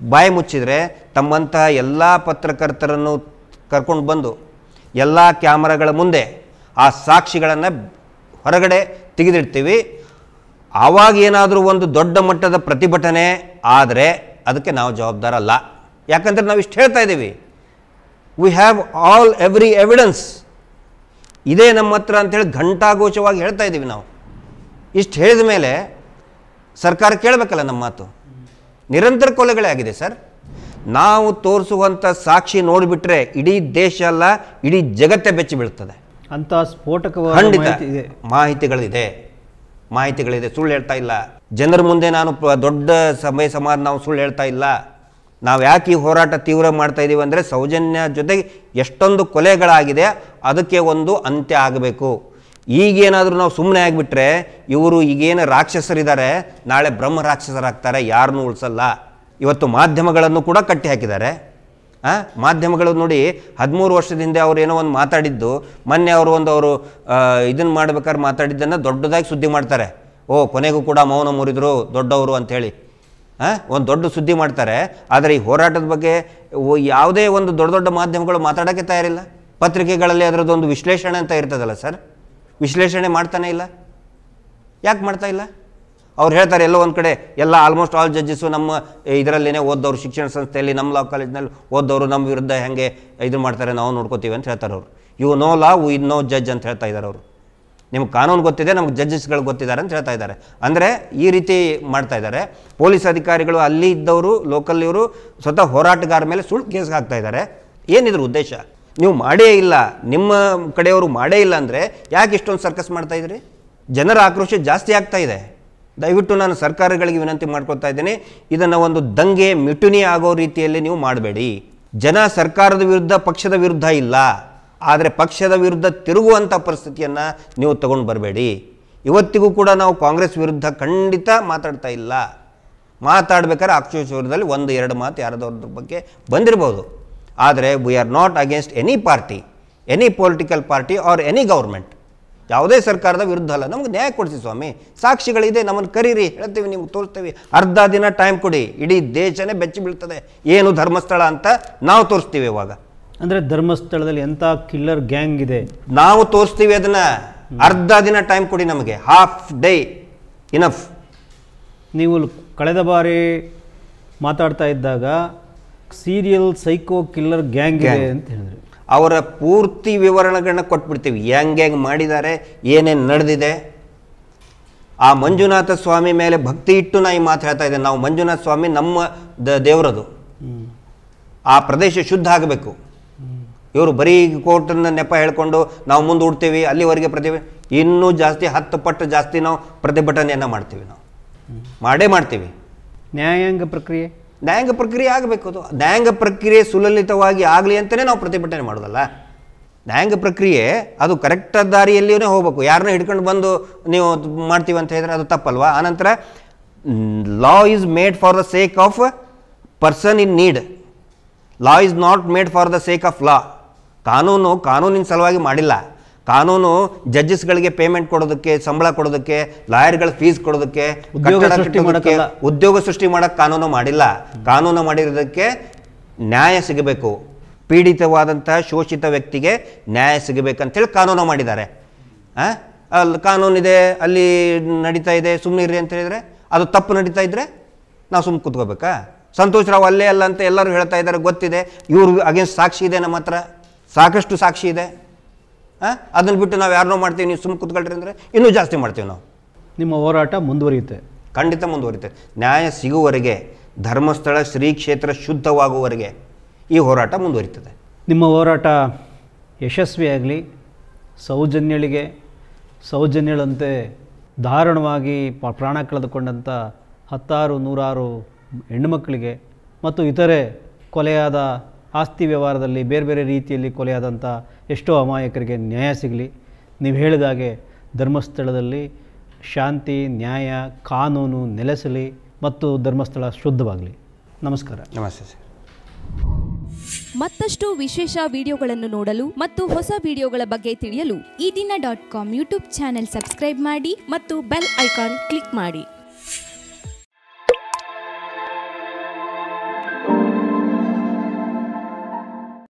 ಬಾಯಿ ಮುಚ್ಚಿದ್ರೆ ತಮ್ಮಂತಹ ಎಲ್ಲ ಪತ್ರಕರ್ತರನ್ನು ಕರ್ಕೊಂಡು ಬಂದು, ಎಲ್ಲ ಕ್ಯಾಮರಾಗಳ ಮುಂದೆ ಆ ಸಾಕ್ಷಿಗಳನ್ನು ಹೊರಗಡೆ ತೆಗೆದಿಡ್ತೀವಿ. ಆವಾಗ ಏನಾದರೂ ಒಂದು ದೊಡ್ಡ ಮಟ್ಟದ ಪ್ರತಿಭಟನೆ ಆದರೆ ಅದಕ್ಕೆ ನಾವು ಜವಾಬ್ದಾರ ಅಲ್ಲ ಯಾಕಂದರೆ ನಾವು ಇಷ್ಟು ಹೇಳ್ತಾ ಇದ್ದೀವಿ. We have all every evidence ಇದೇ ನಮ್ಮ ಹತ್ರ ಅಂತೇಳಿ ಘಂಟಾಘೋಷವಾಗಿ ಹೇಳ್ತಾ ಇದ್ದೀವಿ ನಾವು. ಇಷ್ಟು ಹೇಳಿದ ಮೇಲೆ ಸರ್ಕಾರ ಕೇಳಬೇಕಲ್ಲ ನಮ್ಮ ಮಾತು. ನಿರಂತರ ಕೊಲೆಗಳೇ ಆಗಿದೆ ಸರ್. ನಾವು ತೋರಿಸುವಂಥ ಸಾಕ್ಷಿ ನೋಡಿಬಿಟ್ರೆ ಇಡೀ ದೇಶ ಅಲ್ಲ ಇಡೀ ಜಗತ್ತೇ ಬೆಚ್ಚಿ ಬೀಳ್ತದೆ. ಅಂತ ಸ್ಫೋಟಕವಾದ ಖಂಡಿತ. ಮಾಹಿತಿಗಳಿದೆ. ಮಾಹಿತಿಗಳಿದೆ. ಸುಳ್ಳು ಹೇಳ್ತಾ ಇಲ್ಲ. ಜನರ ಮುಂದೆ ನಾನು ದೊಡ್ಡ ಸಮಯ ಸಮಾನ ನಾವು ಸುಳ್ಳು ಹೇಳ್ತಾ ಇಲ್ಲ. ನಾವು ಯಾಕೆ ಈ ಹೋರಾಟ ತೀವ್ರ ಮಾಡ್ತಾ ಇದ್ದೀವಿ ಅಂದರೆ ಸೌಜನ್ಯ ಜೊತೆಗೆ ಎಷ್ಟೊಂದು ಕೊಲೆಗಳಾಗಿದೆ, ಅದಕ್ಕೆ ಒಂದು ಅಂತ್ಯ ಆಗಬೇಕು. ಈಗೇನಾದರೂ ನಾವು ಸುಮ್ಮನೆ ಆಗಿಬಿಟ್ರೆ ಇವರು ಈಗೇನು ರಾಕ್ಷಸರಿದ್ದಾರೆ ನಾಳೆ ಬ್ರಹ್ಮ ರಾಕ್ಷಸರಾಗ್ತಾರೆ ಯಾರನ್ನೂ ಉಳಿಸಲ್ಲ. ಇವತ್ತು ಮಾಧ್ಯಮಗಳನ್ನು ಕೂಡ ಕಟ್ಟಿ ಹಾಕಿದ್ದಾರೆ. ಮಾಧ್ಯಮಗಳು ನೋಡಿ ಹದಿಮೂರು ವರ್ಷದ ಹಿಂದೆ ಅವ್ರು ಏನೋ ಒಂದು ಮಾತಾಡಿದ್ದು, ಮೊನ್ನೆ ಅವರು ಒಂದು ಅವರು ಇದನ್ನು ಮಾಡ್ಬೇಕಾದ್ರೆ ಮಾತಾಡಿದ್ದನ್ನು ದೊಡ್ಡದಾಗಿ ಸುದ್ದಿ ಮಾಡ್ತಾರೆ. ಓ, ಕೊನೆಗೂ ಕೂಡ ಮೌನ ಮುರಿದ್ರು ದೊಡ್ಡವರು ಅಂಥೇಳಿ ಒಂದು ದೊಡ್ಡ ಸುದ್ದಿ ಮಾಡ್ತಾರೆ. ಆದರೆ ಈ ಹೋರಾಟದ ಬಗ್ಗೆ ಯಾವುದೇ ಒಂದು ದೊಡ್ಡ ದೊಡ್ಡ ಮಾಧ್ಯಮಗಳು ಮಾತಾಡೋಕ್ಕೆ ತಯಾರಿಲ್ಲ. ಪತ್ರಿಕೆಗಳಲ್ಲಿ ಅದರದ್ದೊಂದು ವಿಶ್ಲೇಷಣೆ ಅಂತ ಇರ್ತದಲ್ಲ ಸರ್? ವಿಶ್ಲೇಷಣೆ ಮಾಡ್ತಾನೆ ಇಲ್ಲ. ಯಾಕೆ ಮಾಡ್ತಾ ಇಲ್ಲ? ಅವ್ರು ಹೇಳ್ತಾರೆ, ಎಲ್ಲೋ ಒಂದು ಕಡೆ ಎಲ್ಲ ಆಲ್ಮೋಸ್ಟ್ ಆಲ್ ಜಡ್ಜಸ್ಸು ನಮ್ಮ ಇದರಲ್ಲೇ ಓದೋರು ಶಿಕ್ಷಣ ಸಂಸ್ಥೆಯಲ್ಲಿ ನಮ್ಮ ಲಾ ಕಾಲೇಜ್ನಲ್ಲಿ ಓದೋರು ನಮ್ಮ ವಿರುದ್ಧ ಹೆಂಗೆ ಇದು ಮಾಡ್ತಾರೆ, ನಾವು ನೋಡ್ಕೋತೀವಿ ಅಂತ ಹೇಳ್ತಾರೆ ಅವರು. You know law we know judge ಅಂತ ಹೇಳ್ತಾ ಇದ್ದಾರೆ ಅವರು. ನಿಮ್ಗೆ ಕಾನೂನು ಗೊತ್ತಿದೆ, ನಮ್ಗೆ ಜಡ್ಜಸ್ಗಳು ಗೊತ್ತಿದ್ದಾರೆ ಅಂತ ಹೇಳ್ತಾ ಇದ್ದಾರೆ. ಅಂದರೆ ಈ ರೀತಿ ಮಾಡ್ತಾ ಇದ್ದಾರೆ. ಪೊಲೀಸ್ ಅಧಿಕಾರಿಗಳು ಅಲ್ಲಿ ಇದ್ದವರು ಲೋಕಲ್ ಇವರು ಸ್ವತಃ ಹೋರಾಟಗಾರ ಮೇಲೆ ಸುಳ್ಳು ಕೇಸ್ ಹಾಕ್ತಾ ಇದ್ದಾರೆ. ಏನಿದ್ರ ಉದ್ದೇಶ? ನೀವು ಮಾಡೇ ಇಲ್ಲ, ನಿಮ್ಮ ಕಡೆಯವರು ಮಾಡೇ ಇಲ್ಲ ಅಂದರೆ ಯಾಕೆ ಇಷ್ಟೊಂದು ಸರ್ಕಸ್ ಮಾಡ್ತಾ ಇದ್ರಿ? ಜನರ ಆಕ್ರೋಶ ಜಾಸ್ತಿ ಆಗ್ತಾ ಇದೆ. ದಯವಿಟ್ಟು ನಾನು ಸರ್ಕಾರಗಳಿಗೆ ವಿನಂತಿ ಮಾಡ್ಕೊತಾ ಇದ್ದೀನಿ, ಇದನ್ನು ಒಂದು ದಂಗೆ ಮಿಟುನಿ ಆಗೋ ರೀತಿಯಲ್ಲಿ ನೀವು ಮಾಡಬೇಡಿ. ಜನ ಸರ್ಕಾರದ ವಿರುದ್ಧ, ಪಕ್ಷದ ವಿರುದ್ಧ ಇಲ್ಲ. ಆದರೆ ಪಕ್ಷದ ವಿರುದ್ಧ ತಿರುಗುವಂಥ ಪರಿಸ್ಥಿತಿಯನ್ನು ನೀವು ತಗೊಂಡು ಬರಬೇಡಿ. ಇವತ್ತಿಗೂ ಕೂಡ ನಾವು ಕಾಂಗ್ರೆಸ್ ವಿರುದ್ಧ ಖಂಡಿತ ಮಾತಾಡ್ತಾ ಇಲ್ಲ. ಮಾತಾಡ್ಬೇಕಾದ್ರೆ ಆಕ್ಷೇಪದಲ್ಲಿ ಒಂದು, ಎರಡು ಮಾತು ಯಾರದವ್ರ ಬಗ್ಗೆ ಬಂದಿರ್ಬೋದು. ಆದರೆ we are not against any party any political party or any government ಯಾವುದೇ ಸರ್ಕಾರದ ವಿರುದ್ಧ ಅಲ್ಲ. ನಮ್ಗೆ ನ್ಯಾಯ ಕೊಡಿಸಿ ಸ್ವಾಮಿ. ಸಾಕ್ಷಿಗಳಿದೆ, ನಮ್ಮನ್ನು ಕರೀರಿ, ಹೇಳ್ತೀವಿ, ನೀವು ತೋರಿಸ್ತೀವಿ. ಅರ್ಧ ದಿನ ಟೈಮ್ ಕೊಡಿ. ಇಡೀ ದೇಶನೇ ಬೆಚ್ಚಿ ಬೀಳ್ತದೆ. ಏನು ಧರ್ಮಸ್ಥಳ ಅಂತ ನಾವು ತೋರಿಸ್ತೀವಿ ಇವಾಗ. ಅಂದರೆ ಧರ್ಮಸ್ಥಳದಲ್ಲಿ ಎಂಥ ಕಿಲ್ಲರ್ ಗ್ಯಾಂಗ್ ಇದೆ? ನಾವು ತೋರಿಸ್ತೀವಿ ಅದನ್ನ. ಅರ್ಧ ದಿನ ಟೈಮ್ ಕೊಡಿ ನಮಗೆ. ಹಾಫ್ ಡೇ ಇನಫ್ ನೀವು ಕಳೆದ ಬಾರಿ ಮಾತಾಡ್ತಾ ಇದ್ದಾಗ ಸೀರಿಯಲ್ ಸೈಕೋ ಕಿಲ್ಲರ್ ಗ್ಯಾಂಗ್ ಇದೆ ಅಂತ ಹೇಳಿದ್ರಿ. ಅವರ ಪೂರ್ತಿ ವಿವರಣೆಗಳನ್ನ ಕೊಟ್ಬಿಡ್ತೀವಿ. ಹೆಂಗ್ ಹೆಂಗೆ ಮಾಡಿದ್ದಾರೆ. ಏನೇನು ನಡೆದಿದೆ? ಆ ಮಂಜುನಾಥ ಸ್ವಾಮಿ ಮೇಲೆ ಭಕ್ತಿ ಇಟ್ಟು ನಾ ಈ ಮಾತು ಹೇಳ್ತಾ ಇದ್ದೇನೆ. ನಾವು ಮಂಜುನಾಥ ಸ್ವಾಮಿ ನಮ್ಮ ದ ದೇವರದು. ಆ ಪ್ರದೇಶ ಶುದ್ಧ ಆಗಬೇಕು. ಇವರು ಬರೀ ಕೋರ್ಟನ್ನು ನೆಪ ಹೇಳ್ಕೊಂಡು ನಾವು ಮುಂದೆ ಮುಂದೂಡ್ತೀವಿ ಅಲ್ಲಿವರೆಗೆ ಪ್ರತಿಭೆ. ಇನ್ನೂ ಜಾಸ್ತಿ ಹತ್ತು ಪಟ್ಟು ಜಾಸ್ತಿ ನಾವು ಪ್ರತಿಭಟನೆಯನ್ನು ಮಾಡ್ತೀವಿ ನಾವು. ಮಾಡೇ ಮಾಡ್ತೀವಿ. ನ್ಯಾಯಾಂಗ ಪ್ರಕ್ರಿಯೆ? ನ್ಯಾಯಾಂಗ ಪ್ರಕ್ರಿಯೆ ಆಗಬೇಕು ಅದು. ನ್ಯಾಯಾಂಗ ಪ್ರಕ್ರಿಯೆ ಸುಲಲಿತವಾಗಿ ಆಗಲಿ ಅಂತಲೇ ನಾವು ಪ್ರತಿಭಟನೆ ಮಾಡೋದಲ್ಲ. ನ್ಯಾಯಾಂಗ ಪ್ರಕ್ರಿಯೆ ಅದು ಕರೆಕ್ಟ್ ದಾರಿಯಲ್ಲಿಯೇ ಹೋಗಬೇಕು. ಯಾರನ್ನ ಹಿಡ್ಕೊಂಡು ಬಂದು ನೀವು ಮಾಡ್ತೀವಿ ಅಂತ ಹೇಳಿದ್ರೆ ಅದು ತಪ್ಪಲ್ವಾ? ಆನಂತರ law is made for the sake of person in need law is not made for the sake of law ಕಾನೂನು ಕಾನೂನಿನ ಸಲುವಾಗಿ ಮಾಡಿಲ್ಲ. ಕಾನೂನು ಜಡ್ಜಸ್ಗಳಿಗೆ ಪೇಮೆಂಟ್ ಕೊಡೋದಕ್ಕೆ ಸಂಬಳ ಕೊಡೋದಕ್ಕೆ ಲಾಯರ್ಗಳ ಫೀಸ್ ಕೊಡೋದಕ್ಕೆ ಉದ್ಯೋಗ ಸೃಷ್ಟಿ ಮಾಡೋಕ್ಕೆ ಉದ್ಯೋಗ ಸೃಷ್ಟಿ ಮಾಡಕ್ಕೆ ಕಾನೂನು ಮಾಡಿಲ್ಲ. ಕಾನೂನು ಮಾಡಿರೋದಕ್ಕೆ ನ್ಯಾಯ ಸಿಗಬೇಕು. ಪೀಡಿತವಾದಂತಹ ಶೋಷಿತ ವ್ಯಕ್ತಿಗೆ ನ್ಯಾಯ ಸಿಗಬೇಕಂತೇಳಿ ಕಾನೂನು ಮಾಡಿದ್ದಾರೆ. ಆ? ಅಲ್ಲಿ ಕಾನೂನಿದೆ ಅಲ್ಲಿ ನಡೀತಾ ಇದೆ ಸುಮ್ಮನೆ ಇರ್ರಿ ಅಂತ ಹೇಳಿದ್ರೆ ಅದು ತಪ್ಪು ನಡೀತಾ ಇದ್ರೆ ನಾವು ಸುಮ್ಮನೆ ಕೂತ್ಕೋಬೇಕಾ? ಸಂತೋಷ್ ರಾವ್ ಅಲ್ಲೇ ಅಲ್ಲ ಅಂತ ಎಲ್ಲರೂ ಹೇಳ್ತಾ ಇದ್ದಾರೆ ಗೊತ್ತಿದೆ. ಇವ್ರಿಗೆ ಅಗೇನ್ಸ್ಟ್ ಸಾಕ್ಷಿ ಇದೆ ನಮ್ಮ ಹತ್ರ. ಸಾಕಷ್ಟು ಸಾಕ್ಷಿ ಇದೆ. ಅದನ್ನು ಬಿಟ್ಟು ನಾವು ಯಾರನ್ನೋ ಮಾಡ್ತೀವಿ ನೀವು ಸುಮ್ಮನೆ ಕೂತ್ಕೊಳ್ರಿ ಅಂದರೆ ಇನ್ನೂ ಜಾಸ್ತಿ ಮಾಡ್ತೀವಿ ನಾವು. ನಿಮ್ಮ ಹೋರಾಟ ಮುಂದುವರಿಯುತ್ತೆ. ಖಂಡಿತ ಮುಂದುವರಿಯುತ್ತೆ. ನ್ಯಾಯ ಸಿಗುವವರೆಗೆ ಧರ್ಮಸ್ಥಳ ಶ್ರೀ ಕ್ಷೇತ್ರ ಶುದ್ಧವಾಗುವವರೆಗೆ ಈ ಹೋರಾಟ ಮುಂದುವರಿತದೆ. ನಿಮ್ಮ ಹೋರಾಟ ಯಶಸ್ವಿಯಾಗಲಿ ಸೌಜನ್ಯಳಿಗೆ ಸೌಜನ್ಯಳಂತೆ ದಾರುಣವಾಗಿ ಪ- ಪ್ರಾಣ ಕಳೆದುಕೊಂಡಂಥ ಹತ್ತಾರು ನೂರಾರು ಹೆಣ್ಣುಮಕ್ಕಳಿಗೆ ಮತ್ತು ಇತರೆ ಕೊಲೆಯಾದ ಆಸ್ತಿ ವ್ಯವಹಾರದಲ್ಲಿ ಬೇರೆ ಬೇರೆ ರೀತಿಯಲ್ಲಿ ಕೊಲೆಯಾದಂಥ ಎಷ್ಟೋ ಅಮಾಯಕರಿಗೆ ನ್ಯಾಯ ಸಿಗಲಿ. ನೀವು ಹೇಳಿದ ಹಾಗೆ ಧರ್ಮಸ್ಥಳದಲ್ಲಿ ಶಾಂತಿ ನ್ಯಾಯ ಕಾನೂನು ನೆಲೆಸಲಿ ಮತ್ತು ಧರ್ಮಸ್ಥಳ ಶುದ್ಧವಾಗಲಿ. ನಮಸ್ಕಾರ. ನಮಸ್ತೆ ಸರ್. ಮತ್ತಷ್ಟು ವಿಶೇಷ ವಿಡಿಯೋಗಳನ್ನು ನೋಡಲು ಮತ್ತು ಹೊಸ ವಿಡಿಯೋಗಳ ಬಗ್ಗೆ ತಿಳಿಯಲು Ee Dina dot com YouTube channel subscribe ಮಾಡಿ ಮತ್ತು ಬೆಲ್ ಐಕಾನ್ ಕ್ಲಿಕ್ ಮಾಡಿ.